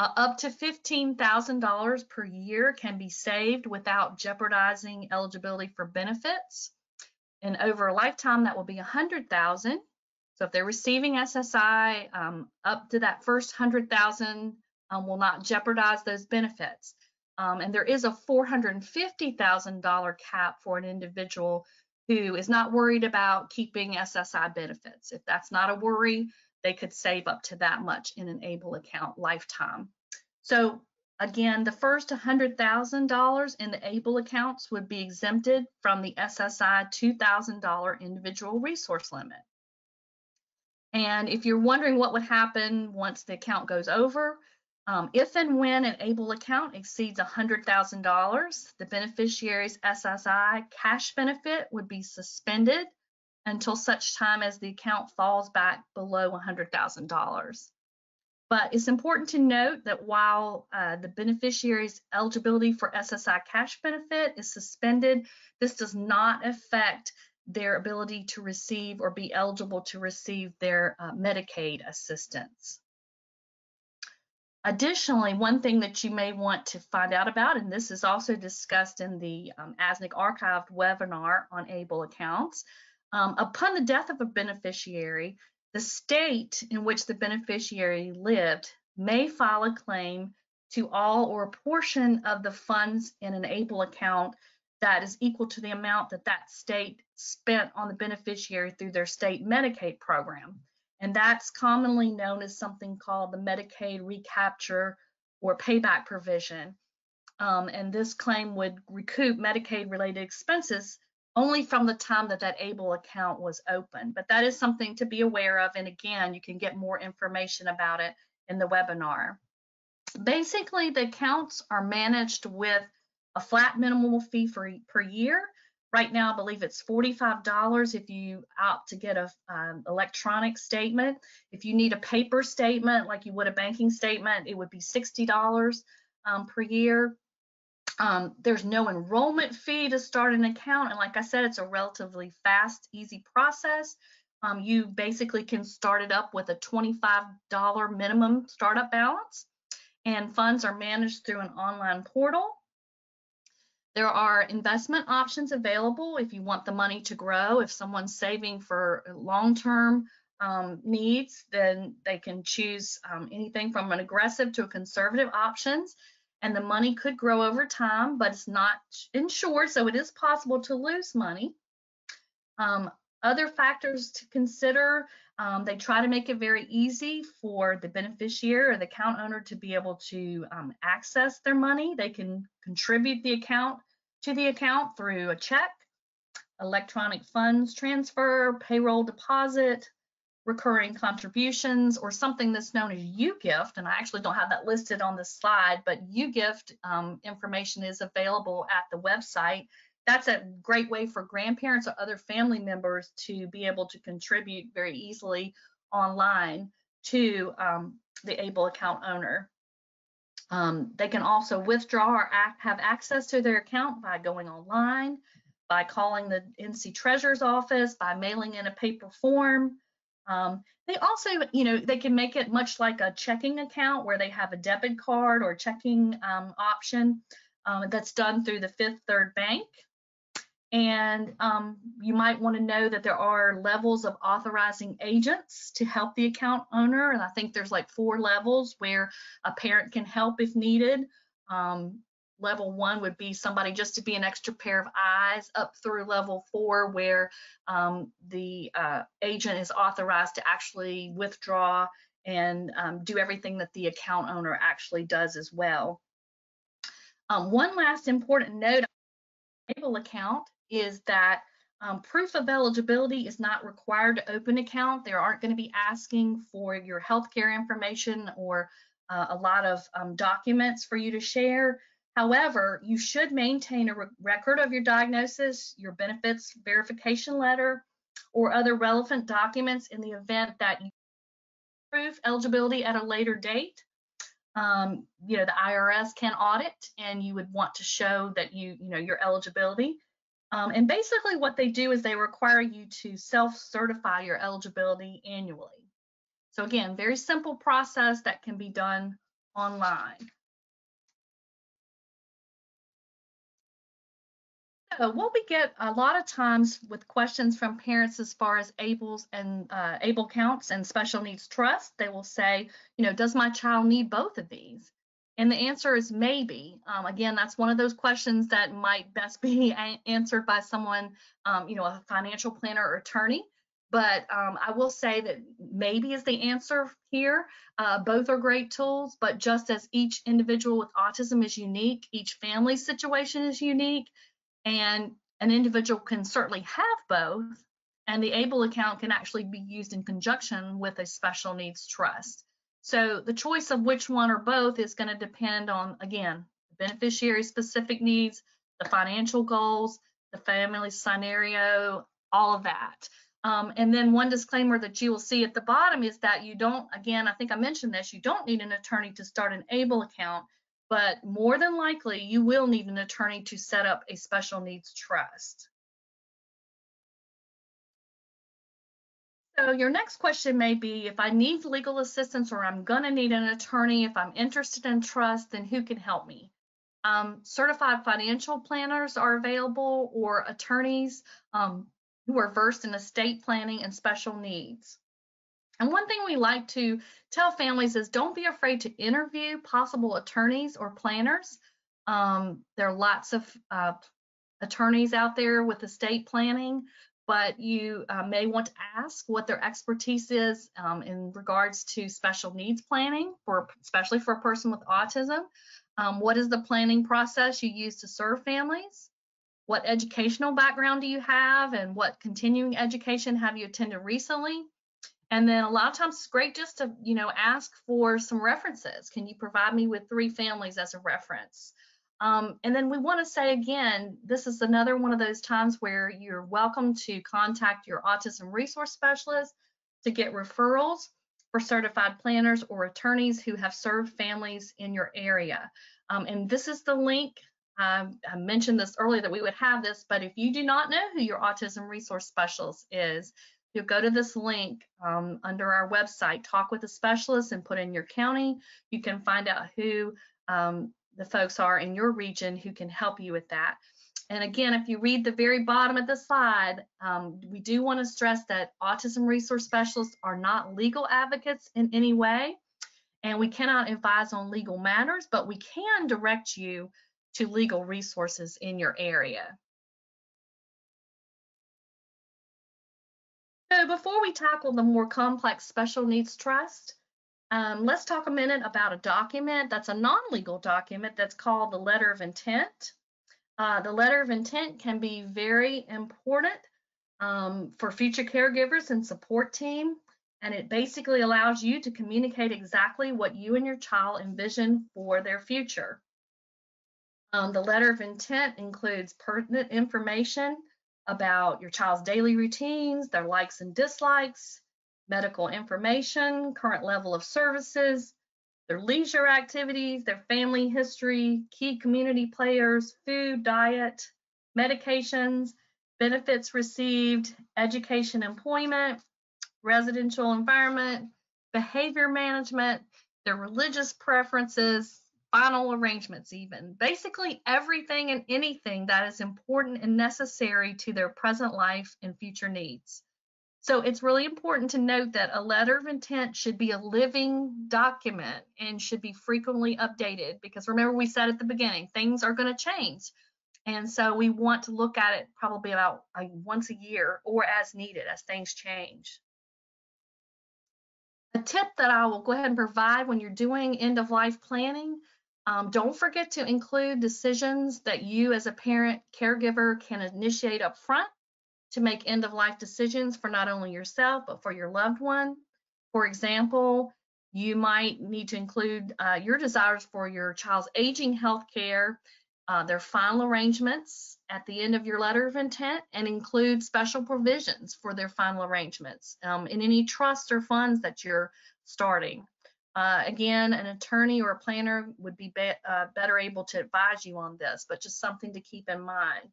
S1: Uh, up to $15,000 per year can be saved without jeopardizing eligibility for benefits. And over a lifetime, that will be 100,000. So if they're receiving SSI, um, up to that first 100,000 um, will not jeopardize those benefits. Um, and there is a $450,000 cap for an individual who is not worried about keeping SSI benefits. If that's not a worry, they could save up to that much in an ABLE account lifetime. So again, the first $100,000 in the ABLE accounts would be exempted from the SSI $2,000 individual resource limit. And if you're wondering what would happen once the account goes over, um, if and when an ABLE account exceeds $100,000, the beneficiary's SSI cash benefit would be suspended until such time as the account falls back below $100,000. But it's important to note that while uh, the beneficiary's eligibility for SSI cash benefit is suspended, this does not affect their ability to receive or be eligible to receive their uh, Medicaid assistance. Additionally, one thing that you may want to find out about, and this is also discussed in the um, ASNC archived webinar on ABLE accounts, um, upon the death of a beneficiary, the state in which the beneficiary lived may file a claim to all or a portion of the funds in an ABLE account that is equal to the amount that that state spent on the beneficiary through their state Medicaid program. And that's commonly known as something called the Medicaid recapture or payback provision. Um, and this claim would recoup Medicaid related expenses only from the time that that ABLE account was open. But that is something to be aware of. And again, you can get more information about it in the webinar. Basically, the accounts are managed with a flat minimal fee for, per year. Right now, I believe it's $45 if you opt to get a um, electronic statement. If you need a paper statement, like you would a banking statement, it would be $60 um, per year. Um, there's no enrollment fee to start an account. And like I said, it's a relatively fast, easy process. Um, you basically can start it up with a $25 minimum startup balance and funds are managed through an online portal. There are investment options available if you want the money to grow. If someone's saving for long-term um, needs, then they can choose um, anything from an aggressive to a conservative options and the money could grow over time, but it's not insured, so it is possible to lose money. Um, other factors to consider, um, they try to make it very easy for the beneficiary or the account owner to be able to um, access their money. They can contribute the account to the account through a check, electronic funds transfer, payroll deposit, recurring contributions or something that's known as UGift, and I actually don't have that listed on the slide, but UGift um, information is available at the website. That's a great way for grandparents or other family members to be able to contribute very easily online to um, the ABLE account owner. Um, they can also withdraw or act, have access to their account by going online, by calling the NC Treasurer's office, by mailing in a paper form, um, they also, you know, they can make it much like a checking account where they have a debit card or checking um, option um, that's done through the Fifth Third Bank. And um, you might want to know that there are levels of authorizing agents to help the account owner. And I think there's like four levels where a parent can help if needed. Um, level one would be somebody just to be an extra pair of eyes up through level four where um, the uh, agent is authorized to actually withdraw and um, do everything that the account owner actually does as well. Um, one last important note on Able account is that um, proof of eligibility is not required to open account. They aren't going to be asking for your healthcare information or uh, a lot of um, documents for you to share. However, you should maintain a re record of your diagnosis, your benefits verification letter, or other relevant documents in the event that you prove eligibility at a later date. Um, you know, the IRS can audit and you would want to show that you, you know, your eligibility. Um, and basically what they do is they require you to self-certify your eligibility annually. So again, very simple process that can be done online. So what we get a lot of times with questions from parents as far as ABLEs and uh, ABLE counts and special needs trust, they will say, you know, does my child need both of these? And the answer is maybe. Um, again, that's one of those questions that might best be answered by someone, um, you know, a financial planner or attorney. But um, I will say that maybe is the answer here. Uh, both are great tools, but just as each individual with autism is unique, each family situation is unique, and an individual can certainly have both, and the ABLE account can actually be used in conjunction with a special needs trust. So the choice of which one or both is going to depend on, again, the beneficiary specific needs, the financial goals, the family scenario, all of that. Um, and then one disclaimer that you will see at the bottom is that you don't, again, I think I mentioned this, you don't need an attorney to start an ABLE account but more than likely you will need an attorney to set up a special needs trust. So your next question may be, if I need legal assistance or I'm gonna need an attorney, if I'm interested in trust, then who can help me? Um, certified financial planners are available or attorneys um, who are versed in estate planning and special needs. And one thing we like to tell families is don't be afraid to interview possible attorneys or planners. Um, there are lots of uh, attorneys out there with estate planning, but you uh, may want to ask what their expertise is um, in regards to special needs planning, for especially for a person with autism. Um, what is the planning process you use to serve families? What educational background do you have and what continuing education have you attended recently? And then a lot of times it's great just to, you know, ask for some references. Can you provide me with three families as a reference? Um, and then we want to say again, this is another one of those times where you're welcome to contact your autism resource specialist to get referrals for certified planners or attorneys who have served families in your area. Um, and this is the link. Um, I mentioned this earlier that we would have this, but if you do not know who your autism resource specialist is, You'll go to this link um, under our website, talk with a specialist and put in your county. You can find out who um, the folks are in your region who can help you with that. And again, if you read the very bottom of the slide, um, we do want to stress that autism resource specialists are not legal advocates in any way, and we cannot advise on legal matters, but we can direct you to legal resources in your area. So before we tackle the more complex special needs trust, um, let's talk a minute about a document that's a non-legal document that's called the letter of intent. Uh, the letter of intent can be very important um, for future caregivers and support team, and it basically allows you to communicate exactly what you and your child envision for their future. Um, the letter of intent includes pertinent information about your child's daily routines, their likes and dislikes, medical information, current level of services, their leisure activities, their family history, key community players, food, diet, medications, benefits received, education, employment, residential environment, behavior management, their religious preferences, final arrangements, even basically everything and anything that is important and necessary to their present life and future needs. So it's really important to note that a letter of intent should be a living document and should be frequently updated because remember we said at the beginning, things are going to change. And so we want to look at it probably about like once a year or as needed as things change. A tip that I will go ahead and provide when you're doing end of life planning, um, don't forget to include decisions that you as a parent caregiver can initiate up front to make end of life decisions for not only yourself, but for your loved one. For example, you might need to include uh, your desires for your child's aging health care, uh, their final arrangements at the end of your letter of intent, and include special provisions for their final arrangements um, in any trust or funds that you're starting. Uh, again, an attorney or a planner would be, be uh, better able to advise you on this, but just something to keep in mind.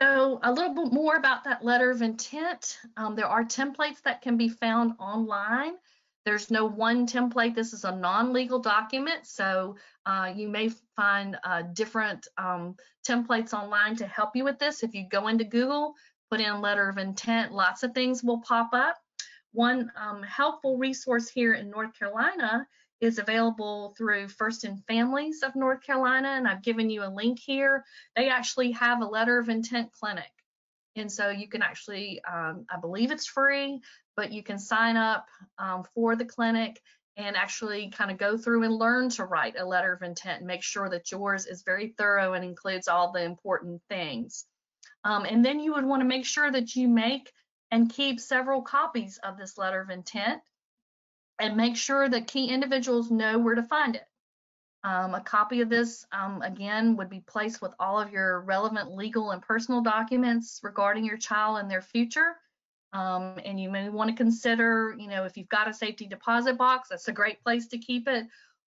S1: So a little bit more about that letter of intent. Um, there are templates that can be found online. There's no one template. This is a non-legal document, so uh, you may find uh, different um, templates online to help you with this. If you go into Google, put in letter of intent, lots of things will pop up. One um, helpful resource here in North Carolina is available through First in Families of North Carolina, and I've given you a link here. They actually have a letter of intent clinic. And so you can actually, um, I believe it's free, but you can sign up um, for the clinic and actually kind of go through and learn to write a letter of intent and make sure that yours is very thorough and includes all the important things. Um, and then you would want to make sure that you make and keep several copies of this letter of intent and make sure that key individuals know where to find it. Um, a copy of this, um, again, would be placed with all of your relevant legal and personal documents regarding your child and their future. Um, and you may want to consider, you know, if you've got a safety deposit box, that's a great place to keep it.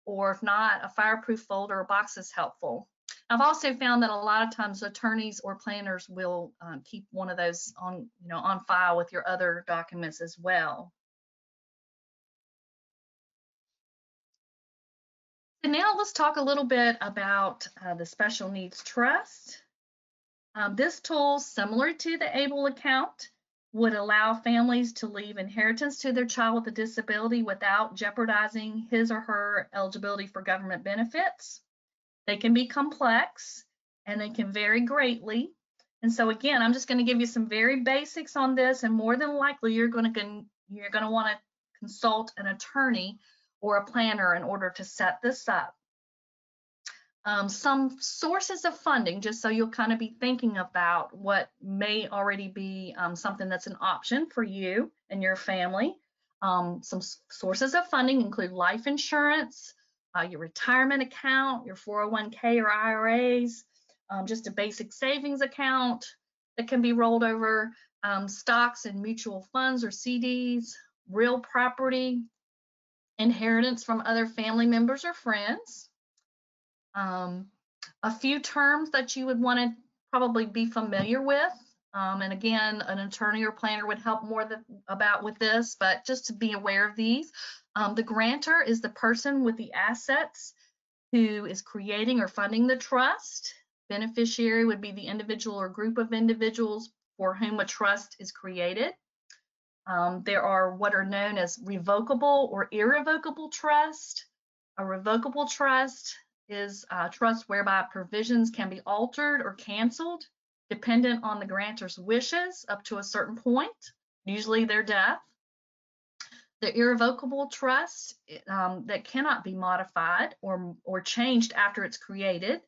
S1: Or if not, a fireproof folder or box is helpful. I've also found that a lot of times attorneys or planners will um, keep one of those on, you know, on file with your other documents as well. Now let's talk a little bit about uh, the Special Needs Trust. Um, this tool, similar to the ABLE account, would allow families to leave inheritance to their child with a disability without jeopardizing his or her eligibility for government benefits. They can be complex and they can vary greatly. And so again, I'm just going to give you some very basics on this and more than likely you're going to you're going to want to consult an attorney or a planner in order to set this up. Um, some sources of funding, just so you'll kind of be thinking about what may already be um, something that's an option for you and your family. Um, some sources of funding include life insurance, uh, your retirement account, your 401k or IRAs, um, just a basic savings account that can be rolled over, um, stocks and mutual funds or CDs, real property, inheritance from other family members or friends. Um, a few terms that you would want to probably be familiar with. Um, and again, an attorney or planner would help more about with this, but just to be aware of these. Um, the grantor is the person with the assets who is creating or funding the trust. Beneficiary would be the individual or group of individuals for whom a trust is created. Um, there are what are known as revocable or irrevocable trust. A revocable trust is a trust whereby provisions can be altered or canceled dependent on the grantor's wishes up to a certain point, usually their death. The irrevocable trust um, that cannot be modified or, or changed after it's created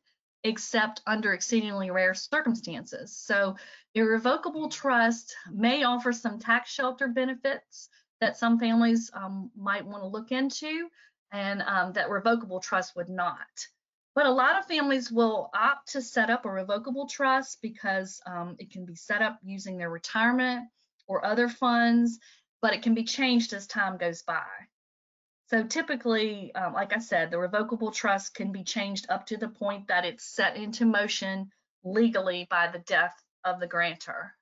S1: except under exceedingly rare circumstances. So irrevocable trust may offer some tax shelter benefits that some families um, might want to look into and um, that revocable trust would not. But a lot of families will opt to set up a revocable trust because um, it can be set up using their retirement or other funds, but it can be changed as time goes by. So typically, um, like I said, the revocable trust can be changed up to the point that it's set into motion legally by the death of the grantor.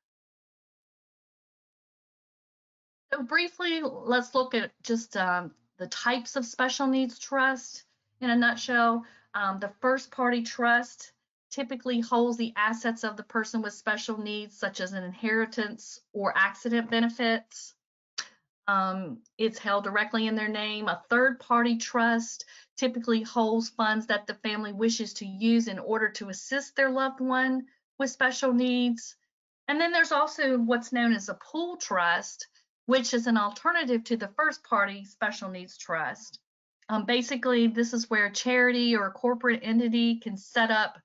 S1: So briefly, let's look at just um, the types of special needs trust in a nutshell. Um, the first party trust typically holds the assets of the person with special needs, such as an inheritance or accident benefits. Um, it's held directly in their name. A third party trust typically holds funds that the family wishes to use in order to assist their loved one with special needs. And then there's also what's known as a pool trust, which is an alternative to the first party special needs trust. Um, basically, this is where a charity or a corporate entity can set up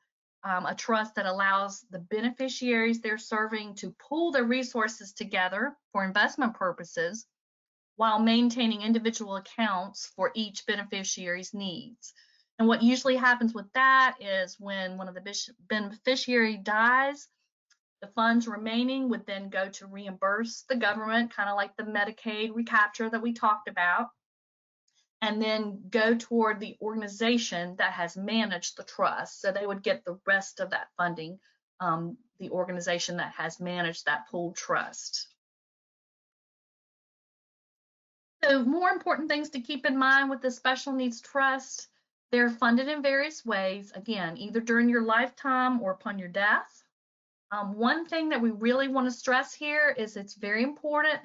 S1: um, a trust that allows the beneficiaries they're serving to pool their resources together for investment purposes while maintaining individual accounts for each beneficiary's needs. And what usually happens with that is when one of the beneficiary dies, the funds remaining would then go to reimburse the government, kind of like the Medicaid recapture that we talked about, and then go toward the organization that has managed the trust. So they would get the rest of that funding, um, the organization that has managed that pooled trust. So more important things to keep in mind with the special needs trust, they're funded in various ways, again, either during your lifetime or upon your death. Um, one thing that we really want to stress here is it's very important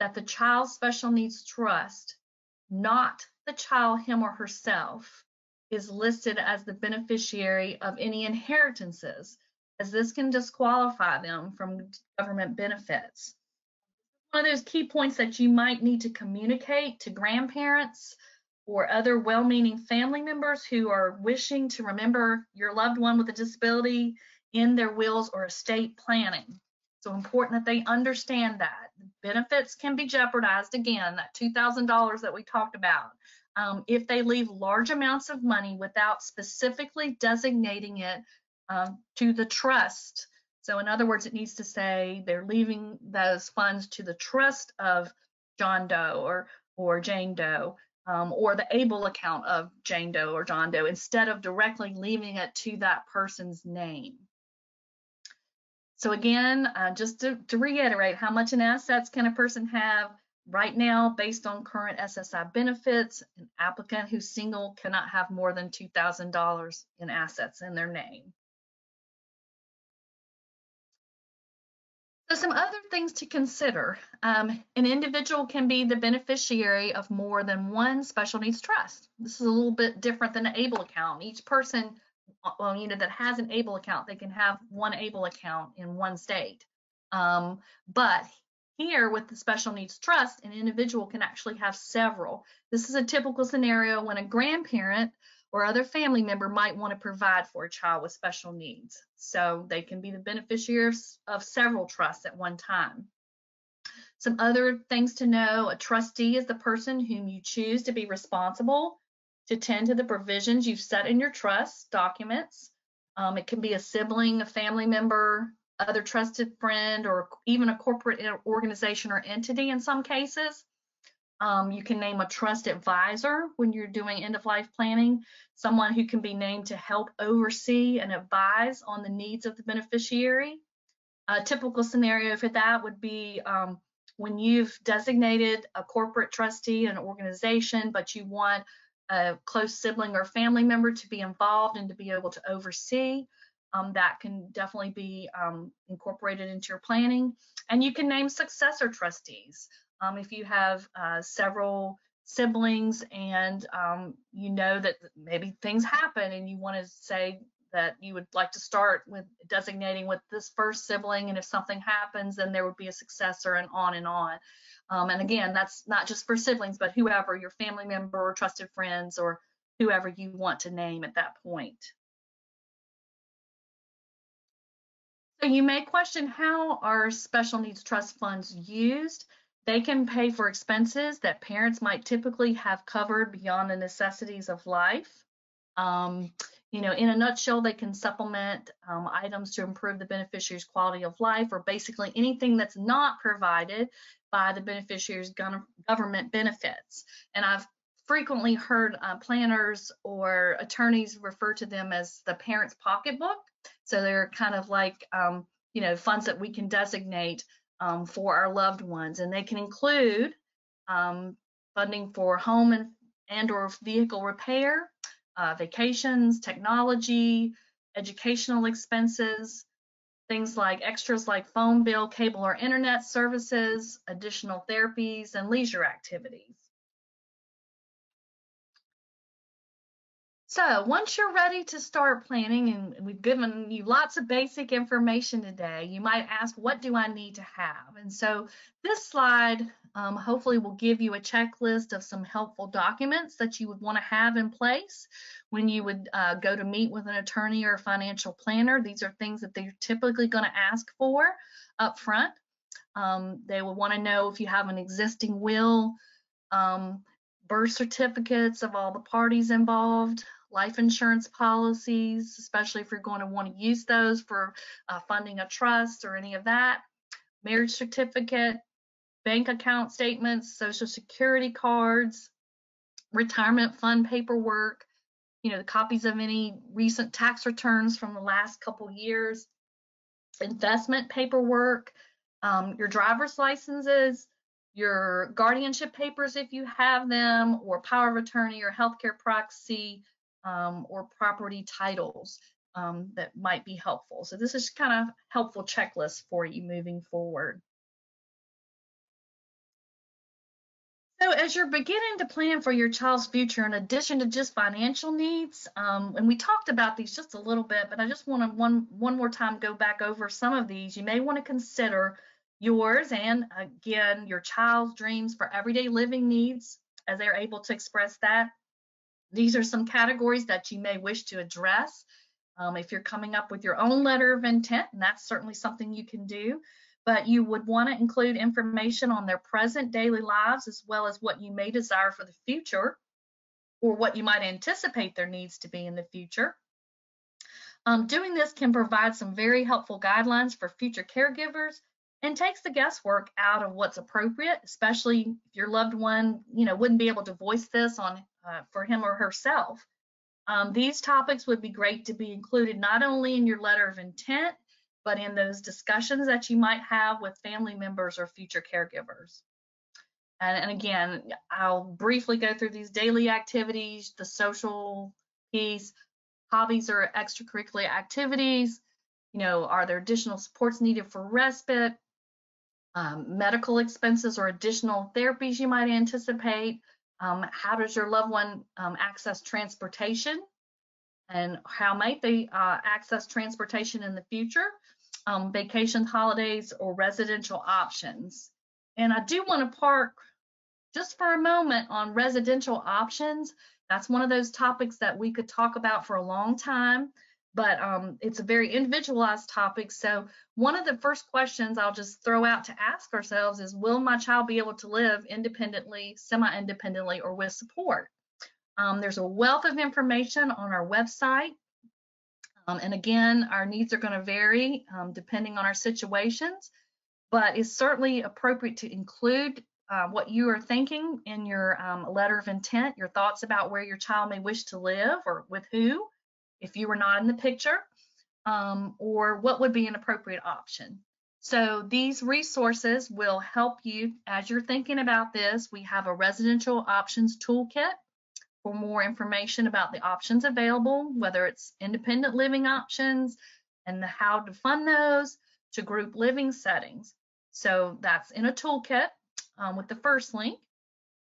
S1: that the child special needs trust, not the child him or herself, is listed as the beneficiary of any inheritances, as this can disqualify them from government benefits. One of those key points that you might need to communicate to grandparents or other well-meaning family members who are wishing to remember your loved one with a disability in their wills or estate planning. So important that they understand that. Benefits can be jeopardized again, that $2,000 that we talked about, um, if they leave large amounts of money without specifically designating it um, to the trust. So in other words, it needs to say they're leaving those funds to the trust of John Doe or, or Jane Doe um, or the able account of Jane Doe or John Doe instead of directly leaving it to that person's name. So again, uh, just to, to reiterate, how much in assets can a person have? Right now, based on current SSI benefits, an applicant who's single cannot have more than $2,000 in assets in their name. So some other things to consider. Um, an individual can be the beneficiary of more than one special needs trust. This is a little bit different than an ABLE account. Each person well, you know, that has an ABLE account, they can have one ABLE account in one state. Um, but here with the special needs trust, an individual can actually have several. This is a typical scenario when a grandparent or other family member might want to provide for a child with special needs. So they can be the beneficiaries of several trusts at one time. Some other things to know, a trustee is the person whom you choose to be responsible to tend to the provisions you've set in your trust documents. Um, it can be a sibling, a family member, other trusted friend, or even a corporate organization or entity in some cases. Um, you can name a trust advisor when you're doing end of life planning, someone who can be named to help oversee and advise on the needs of the beneficiary. A typical scenario for that would be um, when you've designated a corporate trustee, an organization, but you want a close sibling or family member to be involved and to be able to oversee. Um, that can definitely be um, incorporated into your planning. And you can name successor trustees. Um, if you have uh, several siblings and um, you know that maybe things happen and you want to say that you would like to start with designating with this first sibling and if something happens then there would be a successor and on and on. Um, and again, that's not just for siblings, but whoever, your family member or trusted friends or whoever you want to name at that point. So you may question how are special needs trust funds used? They can pay for expenses that parents might typically have covered beyond the necessities of life. Um, you know, in a nutshell, they can supplement um, items to improve the beneficiary's quality of life or basically anything that's not provided by the beneficiary's government benefits. And I've frequently heard uh, planners or attorneys refer to them as the parent's pocketbook. So they're kind of like, um, you know, funds that we can designate um, for our loved ones. And they can include um, funding for home and, and or vehicle repair, uh, vacations, technology, educational expenses, things like extras like phone bill, cable or internet services, additional therapies, and leisure activities. So once you're ready to start planning, and we've given you lots of basic information today, you might ask, what do I need to have? And so this slide um, hopefully will give you a checklist of some helpful documents that you would want to have in place when you would uh, go to meet with an attorney or a financial planner. These are things that they're typically going to ask for up front. Um, they will want to know if you have an existing will, um, birth certificates of all the parties involved, life insurance policies, especially if you're going to want to use those for uh, funding a trust or any of that, marriage certificate, bank account statements, social security cards, retirement fund paperwork, you know, the copies of any recent tax returns from the last couple years, investment paperwork, um, your driver's licenses, your guardianship papers if you have them, or power of attorney or healthcare proxy, um, or property titles um, that might be helpful. So this is kind of helpful checklist for you moving forward. So as you're beginning to plan for your child's future, in addition to just financial needs, um, and we talked about these just a little bit, but I just want to one one more time go back over some of these. You may want to consider yours and again your child's dreams for everyday living needs as they're able to express that these are some categories that you may wish to address. Um, if you're coming up with your own letter of intent, and that's certainly something you can do, but you would want to include information on their present daily lives as well as what you may desire for the future or what you might anticipate their needs to be in the future. Um, doing this can provide some very helpful guidelines for future caregivers and takes the guesswork out of what's appropriate, especially if your loved one, you know, wouldn't be able to voice this on uh, for him or herself. Um, these topics would be great to be included not only in your letter of intent, but in those discussions that you might have with family members or future caregivers. And, and again, I'll briefly go through these daily activities, the social piece, hobbies or extracurricular activities, you know, are there additional supports needed for respite, um, medical expenses or additional therapies you might anticipate, um, how does your loved one um, access transportation? And how might they uh, access transportation in the future? Um, vacation, holidays, or residential options. And I do want to park just for a moment on residential options. That's one of those topics that we could talk about for a long time but um, it's a very individualized topic. So one of the first questions I'll just throw out to ask ourselves is, will my child be able to live independently, semi-independently, or with support? Um, there's a wealth of information on our website. Um, and again, our needs are going to vary um, depending on our situations, but it's certainly appropriate to include uh, what you are thinking in your um, letter of intent, your thoughts about where your child may wish to live or with who if you were not in the picture, um, or what would be an appropriate option. So these resources will help you as you're thinking about this. We have a residential options toolkit for more information about the options available, whether it's independent living options and the, how to fund those to group living settings. So that's in a toolkit um, with the first link.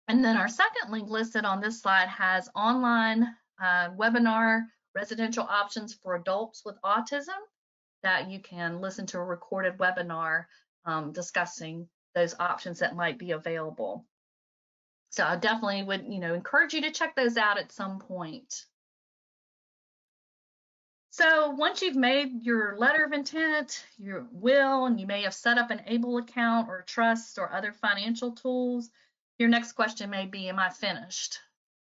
S1: And then our second link listed on this slide has online uh, webinar residential options for adults with autism that you can listen to a recorded webinar um, discussing those options that might be available. So I definitely would, you know, encourage you to check those out at some point. So once you've made your letter of intent, your will, and you may have set up an ABLE account or trust or other financial tools, your next question may be, am I finished?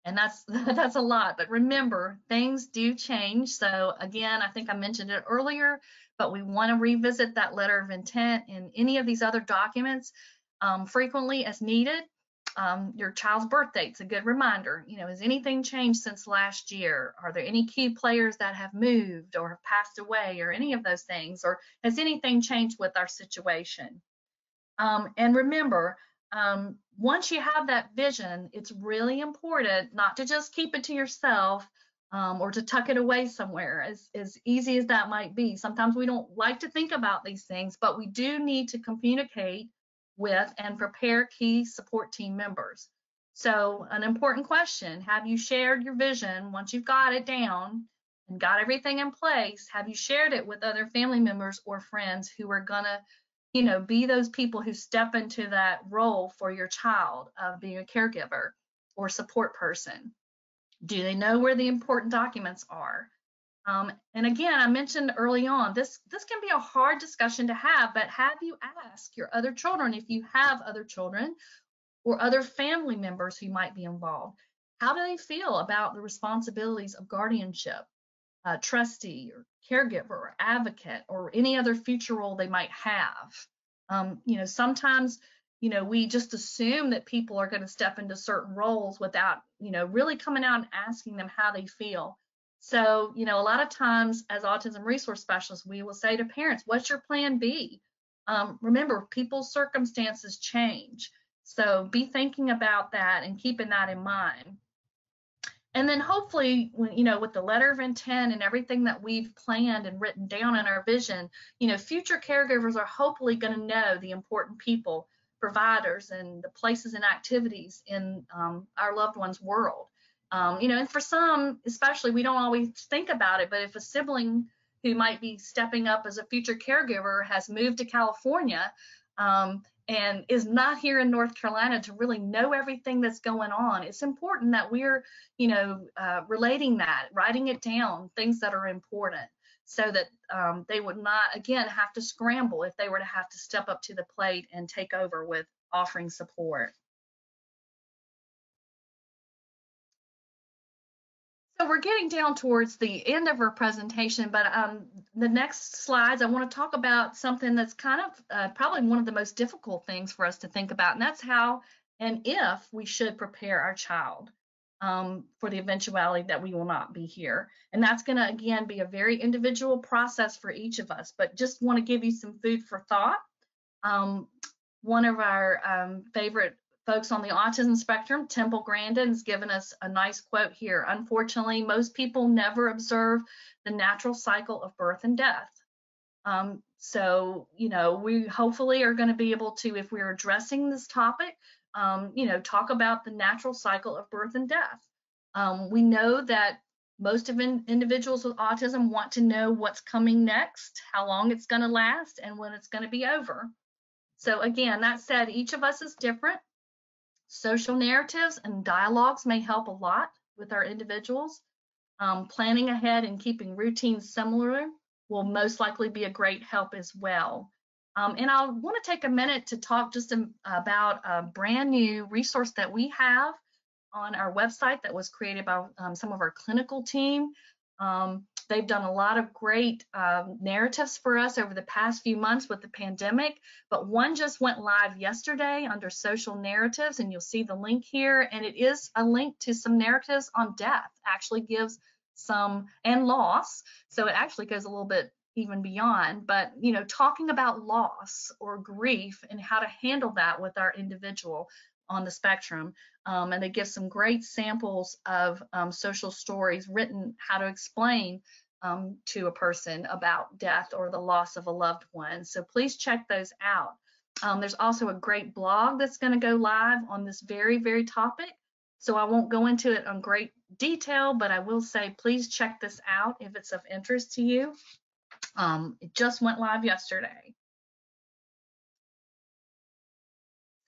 S1: And that's that's a lot but remember things do change. So again i think i mentioned it earlier but we want to revisit that letter of intent in any of these other documents um, frequently as needed. Um, your child's birth date's a good reminder you know has anything changed since last year? Are there any key players that have moved or have passed away or any of those things or has anything changed with our situation? Um, and remember um, once you have that vision, it's really important not to just keep it to yourself um, or to tuck it away somewhere, as, as easy as that might be. Sometimes we don't like to think about these things, but we do need to communicate with and prepare key support team members. So an important question, have you shared your vision once you've got it down and got everything in place? Have you shared it with other family members or friends who are gonna, you know, be those people who step into that role for your child of being a caregiver or support person? Do they know where the important documents are? Um, and again, I mentioned early on, this, this can be a hard discussion to have, but have you asked your other children, if you have other children or other family members who might be involved, how do they feel about the responsibilities of guardianship, trustee or caregiver or advocate or any other future role they might have? Um, you know, sometimes you know, we just assume that people are going to step into certain roles without, you know, really coming out and asking them how they feel. So, you know, a lot of times as autism resource specialists, we will say to parents, what's your plan B? Um, remember, people's circumstances change. So be thinking about that and keeping that in mind. And then hopefully, when, you know, with the letter of intent and everything that we've planned and written down in our vision, you know, future caregivers are hopefully going to know the important people providers and the places and activities in um, our loved one's world. Um, you know, and for some, especially, we don't always think about it, but if a sibling who might be stepping up as a future caregiver has moved to California um, and is not here in North Carolina to really know everything that's going on, it's important that we're, you know, uh, relating that, writing it down, things that are important so that um, they would not, again, have to scramble if they were to have to step up to the plate and take over with offering support. So we're getting down towards the end of our presentation, but um, the next slides, I want to talk about something that's kind of uh, probably one of the most difficult things for us to think about, and that's how and if we should prepare our child um, for the eventuality that we will not be here. And that's going to, again, be a very individual process for each of us, but just want to give you some food for thought. Um, one of our um, favorite folks on the autism spectrum, Temple Grandin, has given us a nice quote here. Unfortunately, most people never observe the natural cycle of birth and death. Um, so, you know, we hopefully are going to be able to, if we're addressing this topic, um, you know, talk about the natural cycle of birth and death. Um, we know that most of in, individuals with autism want to know what's coming next, how long it's going to last, and when it's going to be over. So again, that said, each of us is different. Social narratives and dialogues may help a lot with our individuals. Um, planning ahead and keeping routines similar will most likely be a great help as well. Um, and I want to take a minute to talk just about a brand new resource that we have on our website that was created by um, some of our clinical team. Um, they've done a lot of great um, narratives for us over the past few months with the pandemic, but one just went live yesterday under social narratives, and you'll see the link here. And it is a link to some narratives on death, actually gives some and loss. So it actually goes a little bit even beyond but you know talking about loss or grief and how to handle that with our individual on the spectrum um, and they give some great samples of um, social stories written how to explain um, to a person about death or the loss of a loved one so please check those out um, there's also a great blog that's going to go live on this very very topic so I won't go into it on great detail, but I will say please check this out if it's of interest to you. Um, it just went live yesterday.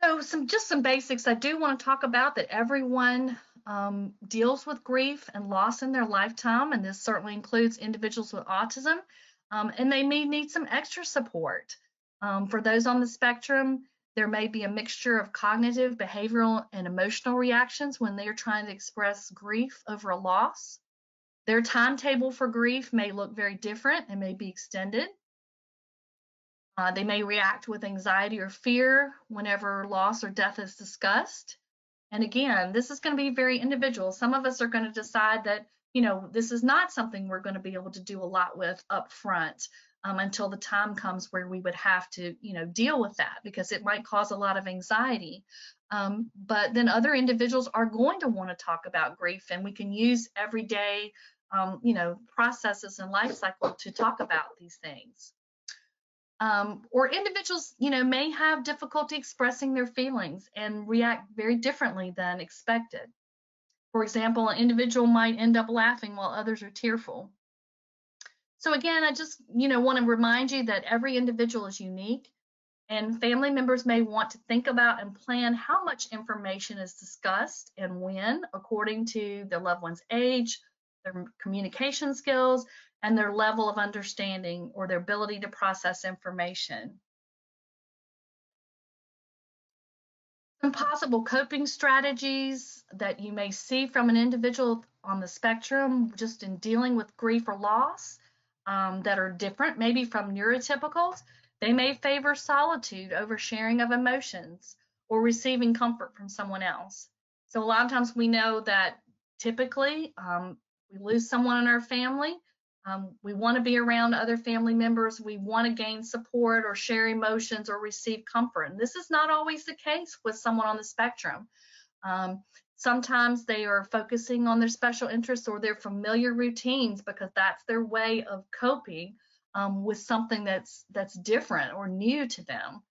S1: So some just some basics I do want to talk about that everyone um, deals with grief and loss in their lifetime, and this certainly includes individuals with autism, um, and they may need some extra support. Um, for those on the spectrum, there may be a mixture of cognitive, behavioral, and emotional reactions when they are trying to express grief over a loss. Their timetable for grief may look very different and may be extended. Uh, they may react with anxiety or fear whenever loss or death is discussed. And again, this is going to be very individual. Some of us are going to decide that, you know, this is not something we're going to be able to do a lot with up front. um, until the time comes where we would have to, you know, deal with that because it might cause a lot of anxiety. Um, but then other individuals are going to want to talk about grief, and we can use everyday, um, you know, processes and life cycle to talk about these things. Um, or individuals, you know, may have difficulty expressing their feelings and react very differently than expected. For example, an individual might end up laughing while others are tearful. So again, I just, you know, want to remind you that every individual is unique and family members may want to think about and plan how much information is discussed and when according to their loved one's age, their communication skills, and their level of understanding or their ability to process information. Some possible coping strategies that you may see from an individual on the spectrum just in dealing with grief or loss um, that are different, maybe from neurotypicals. They may favor solitude over sharing of emotions or receiving comfort from someone else. So a lot of times we know that typically um, we lose someone in our family, um, we want to be around other family members. We want to gain support or share emotions or receive comfort. And this is not always the case with someone on the spectrum. Um, sometimes they are focusing on their special interests or their familiar routines because that's their way of coping um, with something that's that's different or new to them.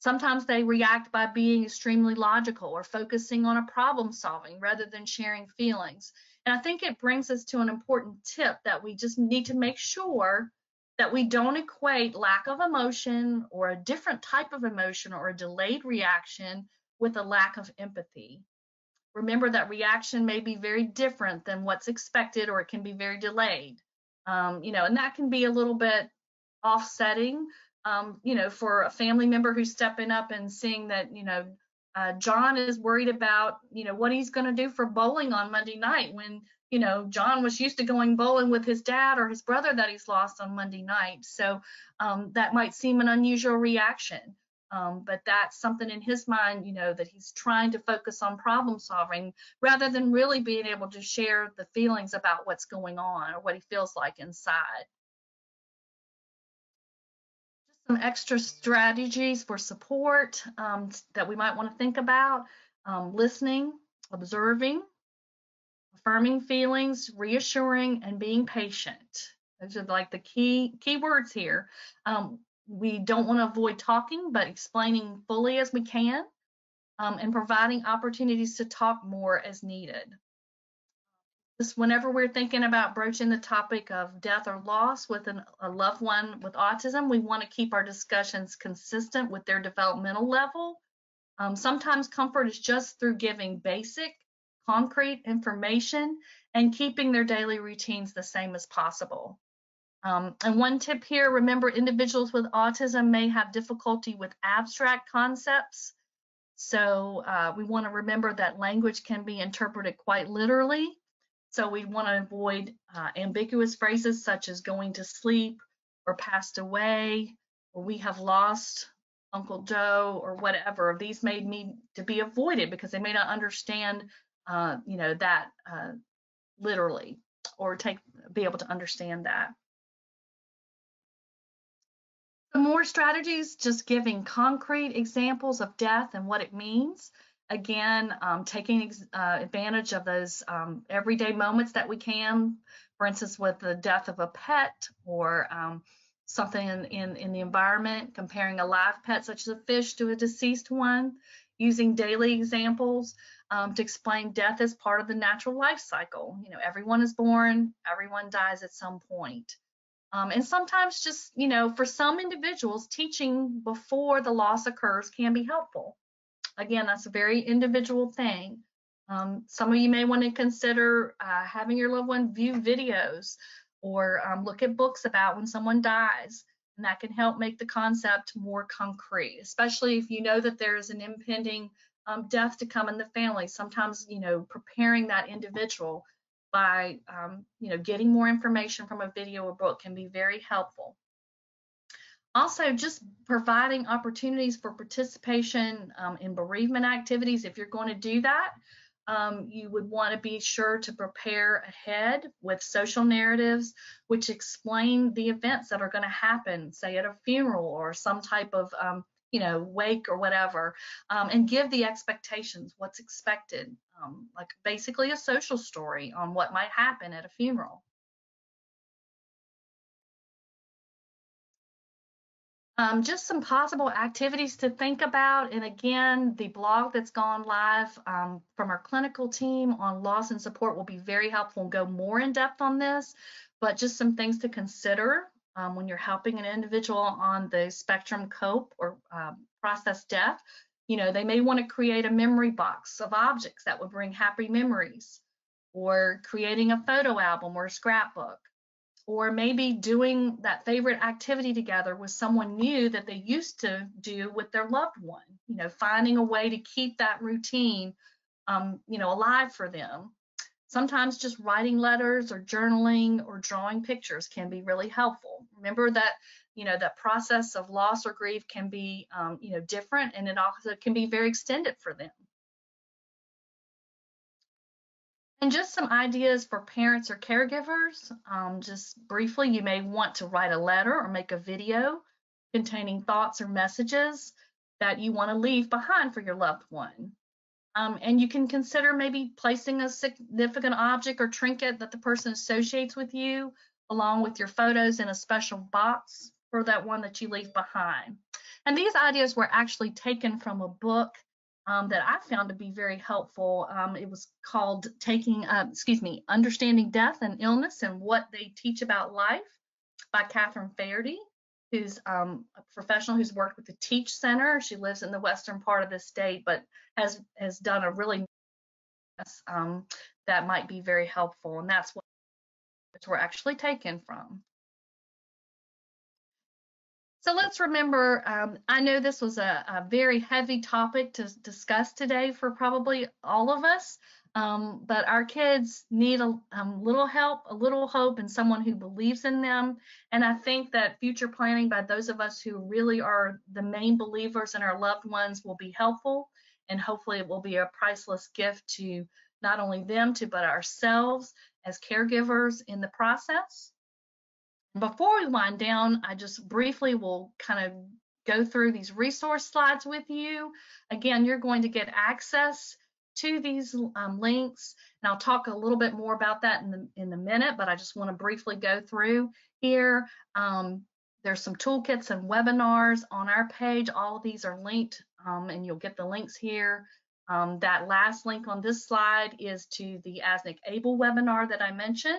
S1: Sometimes they react by being extremely logical or focusing on a problem solving rather than sharing feelings. And I think it brings us to an important tip that we just need to make sure that we don't equate lack of emotion or a different type of emotion or a delayed reaction with a lack of empathy. Remember that reaction may be very different than what's expected or it can be very delayed. Um, you know, and that can be a little bit offsetting, um, you know, for a family member who's stepping up and seeing that, you know, uh, John is worried about, you know, what he's going to do for bowling on Monday night when, you know, John was used to going bowling with his dad or his brother that he's lost on Monday night. So um, that might seem an unusual reaction. Um, but that's something in his mind, you know, that he's trying to focus on problem solving rather than really being able to share the feelings about what's going on or what he feels like inside some extra strategies for support um, that we might want to think about. Um, listening, observing, affirming feelings, reassuring, and being patient. Those are like the key key words here. Um, we don't want to avoid talking, but explaining fully as we can, um, and providing opportunities to talk more as needed. Whenever we're thinking about broaching the topic of death or loss with an, a loved one with autism, we want to keep our discussions consistent with their developmental level. Um, sometimes comfort is just through giving basic, concrete information and keeping their daily routines the same as possible. Um, and one tip here, remember individuals with autism may have difficulty with abstract concepts. So uh, we want to remember that language can be interpreted quite literally. So we want to avoid uh, ambiguous phrases such as going to sleep or passed away or we have lost Uncle Joe or whatever. These may need to be avoided because they may not understand, uh, you know, that uh, literally or take be able to understand that. Some more strategies, just giving concrete examples of death and what it means. Again, um, taking uh, advantage of those um, everyday moments that we can, for instance, with the death of a pet or um, something in, in, in the environment, comparing a live pet such as a fish to a deceased one, using daily examples um, to explain death as part of the natural life cycle. You know, everyone is born, everyone dies at some point. Um, and sometimes just, you know, for some individuals, teaching before the loss occurs can be helpful. Again, that's a very individual thing. Um, some of you may want to consider uh, having your loved one view videos or um, look at books about when someone dies. And that can help make the concept more concrete, especially if you know that there's an impending um, death to come in the family. Sometimes, you know, preparing that individual by, um, you know, getting more information from a video or book can be very helpful. Also, just providing opportunities for participation um, in bereavement activities. If you're going to do that, um, you would want to be sure to prepare ahead with social narratives which explain the events that are going to happen, say at a funeral or some type of um, you know wake or whatever, um, and give the expectations, what's expected, um, like basically a social story on what might happen at a funeral. Um, just some possible activities to think about. And again, the blog that's gone live um, from our clinical team on loss and support will be very helpful and go more in depth on this, but just some things to consider um, when you're helping an individual on the spectrum cope or um, process death. You know, they may want to create a memory box of objects that would bring happy memories or creating a photo album or a scrapbook or maybe doing that favorite activity together with someone new that they used to do with their loved one you know finding a way to keep that routine um, you know alive for them. Sometimes just writing letters or journaling or drawing pictures can be really helpful. Remember that you know that process of loss or grief can be um, you know different and it also can be very extended for them And just some ideas for parents or caregivers. Um, just briefly, you may want to write a letter or make a video containing thoughts or messages that you want to leave behind for your loved one. Um, and you can consider maybe placing a significant object or trinket that the person associates with you along with your photos in a special box for that one that you leave behind. And these ideas were actually taken from a book um, that I found to be very helpful. Um, it was called Taking, uh, excuse me, Understanding Death and Illness and What They Teach About Life by Catherine Faherty, who's um, a professional who's worked with the TEACCH Center. She lives in the western part of the state, but has has done a really um, that might be very helpful, and that's what we're actually taken from. So let's remember, um, I know this was a, a, very heavy topic to discuss today for probably all of us, um, but our kids need a um, little help, a little hope, and someone who believes in them. And I think that future planning by those of us who really are the main believers in our loved ones will be helpful, and hopefully it will be a priceless gift to not only them, to but ourselves as caregivers in the process. Before we wind down, I just briefly will kind of go through these resource slides with you. Again, you're going to get access to these um, links, and I'll talk a little bit more about that in the in the minute, but I just want to briefly go through here. Um, there's some toolkits and webinars on our page. All of these are linked, um, and you'll get the links here. Um, that last link on this slide is to the ASNC ABLE webinar that I mentioned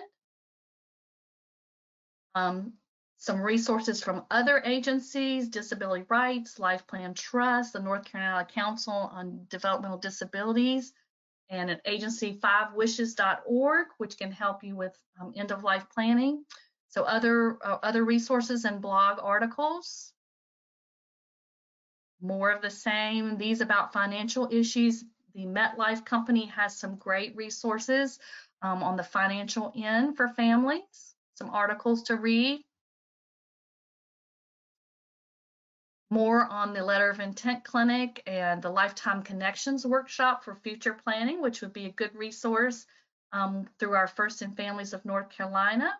S1: um, some resources from other agencies, Disability Rights, Life Plan Trust, the North Carolina Council on Developmental Disabilities, and an agency 5wishes.org, which can help you with um, end-of-life planning. So other, uh, other resources and blog articles. More of the same. These about financial issues. The MetLife company has some great resources um, on the financial end for families some articles to read. More on the Letter of Intent Clinic and the Lifetime Connections Workshop for future planning, which would be a good resource um, through our First in Families of North Carolina.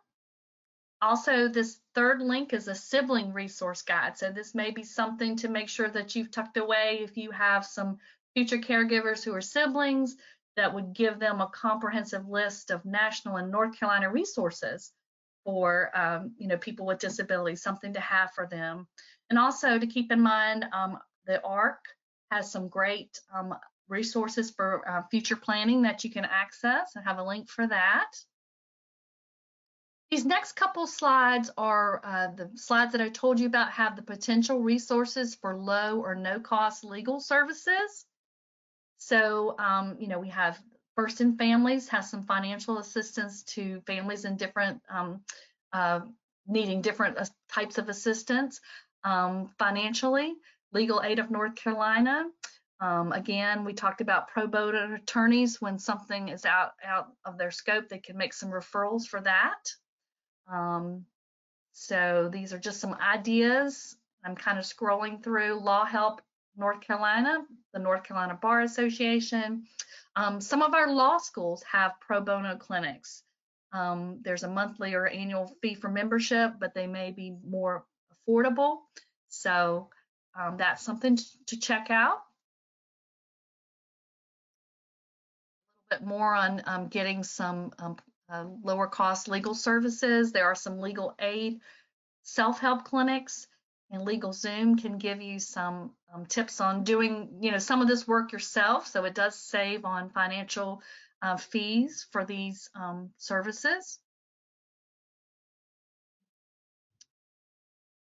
S1: Also, this third link is a sibling resource guide. So this may be something to make sure that you've tucked away if you have some future caregivers who are siblings that would give them a comprehensive list of national and North Carolina resources for um, you know people with disabilities, something to have for them. And also to keep in mind, um, the ARC has some great um, resources for uh, future planning that you can access and have a link for that. These next couple slides are uh, the slides that I told you about have the potential resources for low or no cost legal services. So, um, you know, we have First in Families has some financial assistance to families in different, um, uh, needing different types of assistance um, financially. Legal Aid of North Carolina. Um, again, we talked about pro bono attorneys. When something is out, out of their scope, they can make some referrals for that. Um, so these are just some ideas. I'm kind of scrolling through. Law Help North Carolina, the North Carolina Bar Association. Um, some of our law schools have pro bono clinics. Um, there's a monthly or annual fee for membership, but they may be more affordable. So um, that's something to check out. A little bit more on um, getting some um, uh, lower cost legal services. There are some legal aid self-help clinics and LegalZoom can give you some um, tips on doing, you know, some of this work yourself. So it does save on financial uh, fees for these um, services.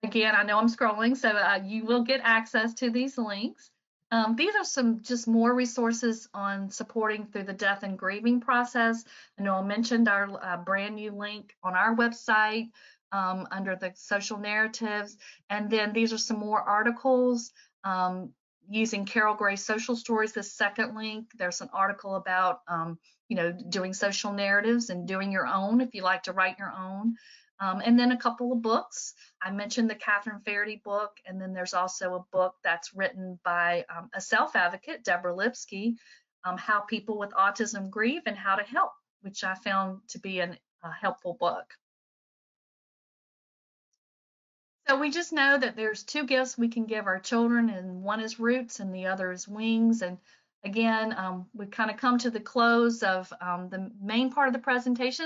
S1: Again, I know I'm scrolling, so uh, you will get access to these links. Um, these are some just more resources on supporting through the death and grieving process. I know I mentioned our uh, brand new link on our website um, under the social narratives. And then these are some more articles um, using Carol Gray's social stories. The second link, there's an article about, um, you know, doing social narratives and doing your own if you like to write your own. Um, and then a couple of books. I mentioned the Catherine Faherty book, and then there's also a book that's written by um, a self-advocate, Deborah Lipsky, um, How People with Autism Grieve and How to Help, which I found to be an, a helpful book. So we just know that there's two gifts we can give our children, and one is roots and the other is wings. And again, um, we kind of come to the close of um, the main part of the presentation.